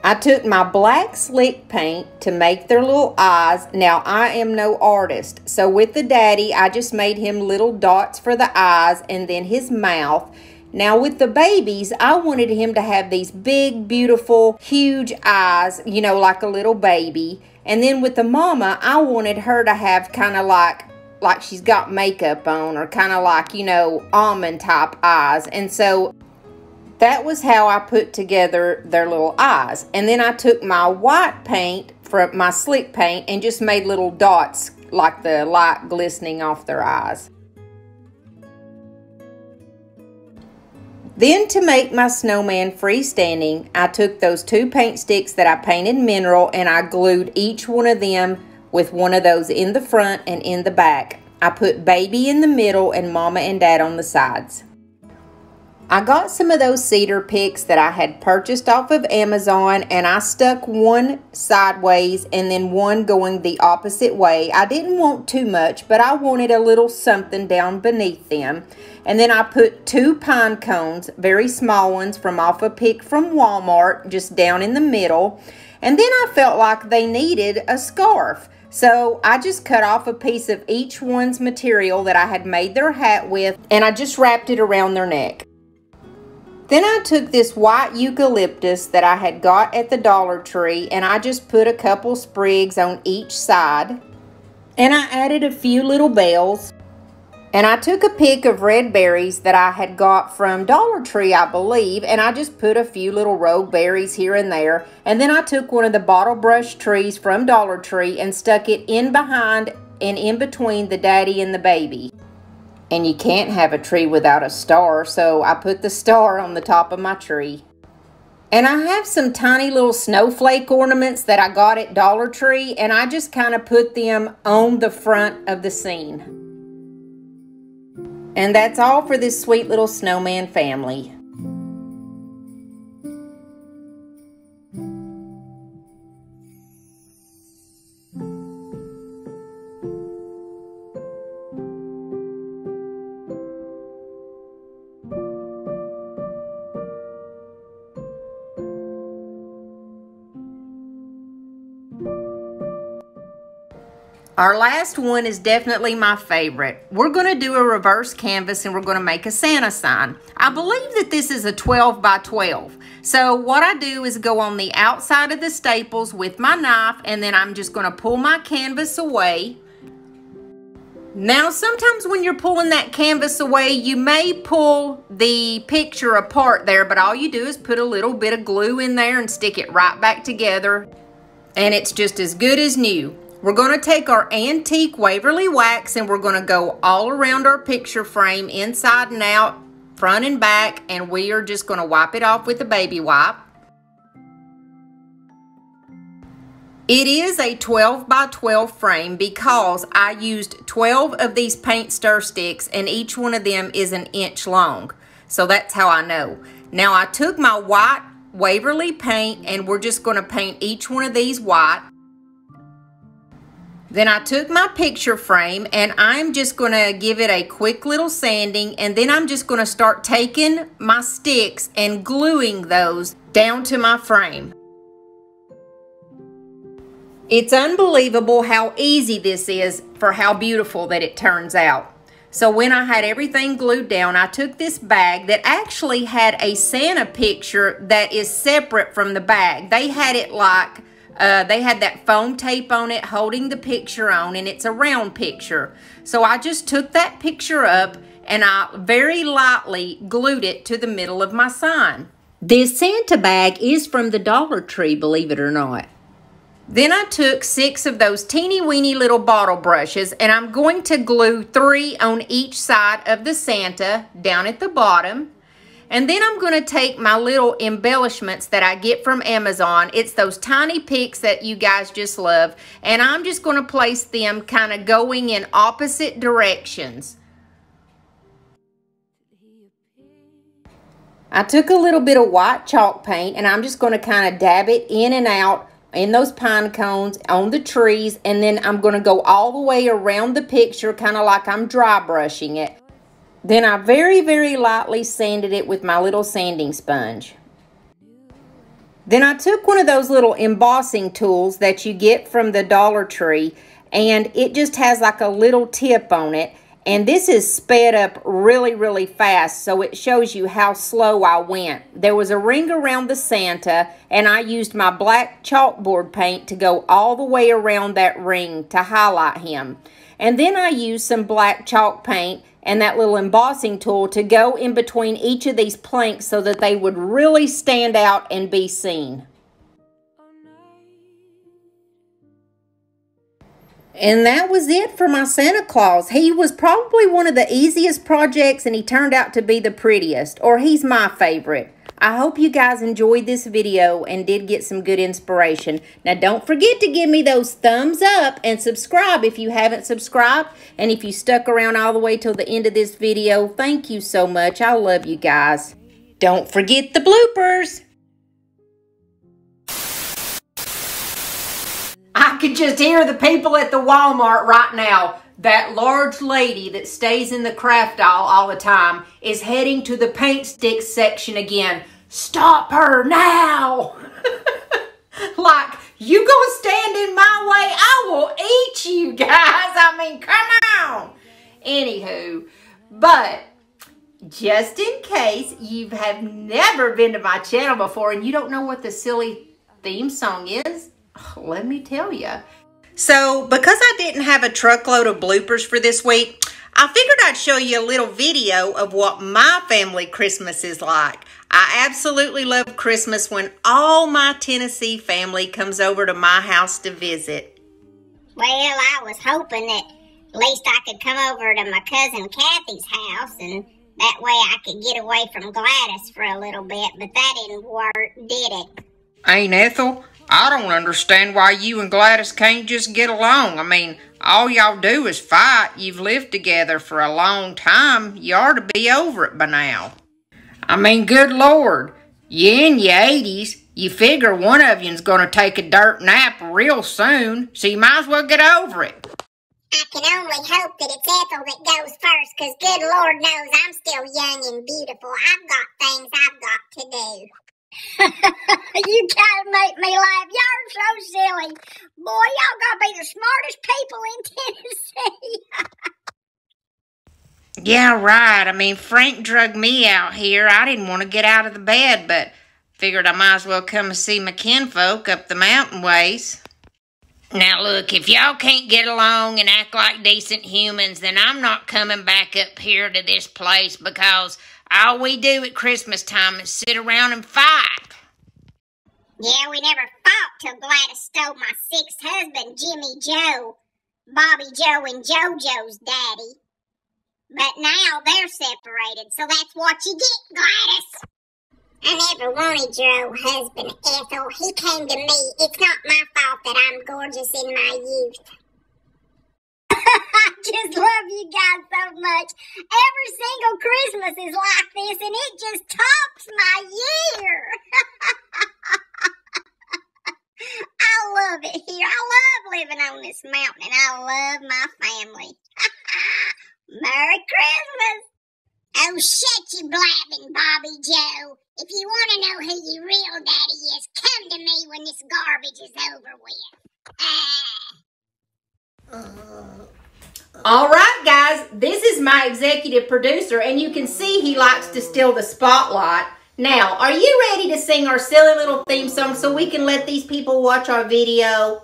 I took my black slick paint to make their little eyes. Now, I am no artist. So with the daddy, I just made him little dots for the eyes and then his mouth. Now with the babies, I wanted him to have these big, beautiful, huge eyes, you know, like a little baby. And then with the mama, I wanted her to have kind of like like she's got makeup on or kind of like, you know, almond type eyes. And so that was how I put together their little eyes. And then I took my white paint from my slick paint and just made little dots like the light glistening off their eyes. Then to make my snowman freestanding, I took those two paint sticks that I painted mineral and I glued each one of them with one of those in the front and in the back. I put baby in the middle and mama and dad on the sides. I got some of those cedar picks that I had purchased off of Amazon and I stuck one sideways and then one going the opposite way. I didn't want too much, but I wanted a little something down beneath them. And then I put two pine cones, very small ones from off a pick from Walmart, just down in the middle. And then I felt like they needed a scarf. So I just cut off a piece of each one's material that I had made their hat with and I just wrapped it around their neck. Then I took this white eucalyptus that I had got at the Dollar Tree and I just put a couple sprigs on each side. And I added a few little bells. And I took a pick of red berries that I had got from Dollar Tree, I believe, and I just put a few little rogue berries here and there. And then I took one of the bottle brush trees from Dollar Tree and stuck it in behind and in between the daddy and the baby. And you can't have a tree without a star, so I put the star on the top of my tree. And I have some tiny little snowflake ornaments that I got at Dollar Tree, and I just kind of put them on the front of the scene. And that's all for this sweet little snowman family. Our last one is definitely my favorite. We're going to do a reverse canvas and we're going to make a Santa sign. I believe that this is a 12 by 12. So what I do is go on the outside of the staples with my knife and then I'm just going to pull my canvas away. Now, sometimes when you're pulling that canvas away, you may pull the picture apart there, but all you do is put a little bit of glue in there and stick it right back together. And it's just as good as new. We're going to take our antique Waverly wax and we're going to go all around our picture frame inside and out, front and back, and we are just going to wipe it off with a baby wipe. It is a 12 by 12 frame because I used 12 of these paint stir sticks and each one of them is an inch long. So that's how I know. Now I took my white Waverly paint and we're just going to paint each one of these white. Then I took my picture frame and I'm just going to give it a quick little sanding and then I'm just going to start taking my sticks and gluing those down to my frame. It's unbelievable how easy this is for how beautiful that it turns out. So when I had everything glued down, I took this bag that actually had a Santa picture that is separate from the bag. They had it like uh, they had that foam tape on it holding the picture on and it's a round picture. So I just took that picture up and I very lightly glued it to the middle of my sign. This Santa bag is from the Dollar Tree, believe it or not. Then I took six of those teeny weeny little bottle brushes and I'm going to glue three on each side of the Santa down at the bottom. And then I'm going to take my little embellishments that I get from Amazon. It's those tiny picks that you guys just love. And I'm just going to place them kind of going in opposite directions. I took a little bit of white chalk paint and I'm just going to kind of dab it in and out in those pine cones on the trees and then I'm going to go all the way around the picture kind of like I'm dry brushing it. Then I very, very lightly sanded it with my little sanding sponge. Then I took one of those little embossing tools that you get from the Dollar Tree and it just has like a little tip on it and this is sped up really, really fast, so it shows you how slow I went. There was a ring around the Santa, and I used my black chalkboard paint to go all the way around that ring to highlight him. And then I used some black chalk paint and that little embossing tool to go in between each of these planks so that they would really stand out and be seen. And that was it for my Santa Claus. He was probably one of the easiest projects and he turned out to be the prettiest, or he's my favorite. I hope you guys enjoyed this video and did get some good inspiration. Now, don't forget to give me those thumbs up and subscribe if you haven't subscribed. And if you stuck around all the way till the end of this video, thank you so much. I love you guys. Don't forget the bloopers. I could just hear the people at the Walmart right now. That large lady that stays in the craft aisle all the time is heading to the paint sticks section again. Stop her now! like, you gonna stand in my way? I will eat you guys. I mean, come on. Anywho, but just in case you have never been to my channel before and you don't know what the silly theme song is, let me tell you. So, because I didn't have a truckload of bloopers for this week, I figured I'd show you a little video of what my family Christmas is like. I absolutely love Christmas when all my Tennessee family comes over to my house to visit. Well, I was hoping that at least I could come over to my cousin Kathy's house and that way I could get away from Gladys for a little bit, but that didn't work, did it? Ain't Ethel? I don't understand why you and Gladys can't just get along. I mean, all y'all do is fight. You've lived together for a long time. You ought to be over it by now. I mean, good Lord. You in your 80s. You figure one of you's gonna take a dirt nap real soon, so you might as well get over it. I can only hope that it's Ethel that goes first, because good Lord knows I'm still young and beautiful. I've got things I've got to do. you gotta make me laugh. Y'all are so silly. Boy, y'all gotta be the smartest people in Tennessee. yeah, right. I mean, Frank drugged me out here. I didn't want to get out of the bed, but figured I might as well come and see my kinfolk up the mountain ways. Now, look, if y'all can't get along and act like decent humans, then I'm not coming back up here to this place because all we do at Christmas time is sit around and fight. Yeah, we never fought till Gladys stole my sixth husband, Jimmy Joe, Bobby Joe and JoJo's daddy. But now they're separated, so that's what you get, Gladys. I never wanted your old husband, Ethel. He came to me. It's not my fault that I'm gorgeous in my youth. I just love you guys so much. Every single Christmas is like this, and it just tops my year. I love it here. I love living on this mountain, and I love my family. Merry Christmas! Oh, shut you blabbing, Bobby Joe. If you want to know who your real daddy is, come to me when this garbage is over with. Ah. All right, guys, this is my executive producer, and you can see he likes to steal the spotlight. Now, are you ready to sing our silly little theme song so we can let these people watch our video?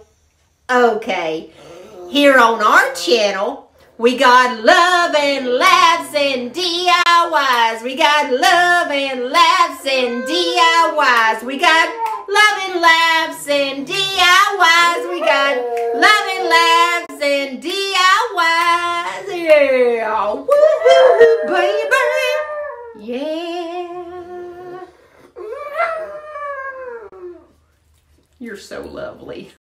Okay. Here on our channel, we got love and laughs and DIYs. We got love and laughs and DIYs. We got love and laughs and DIYs. We got love and laughs and DIYs. Yeah. Woo-hoo, baby. Yeah. You're so lovely.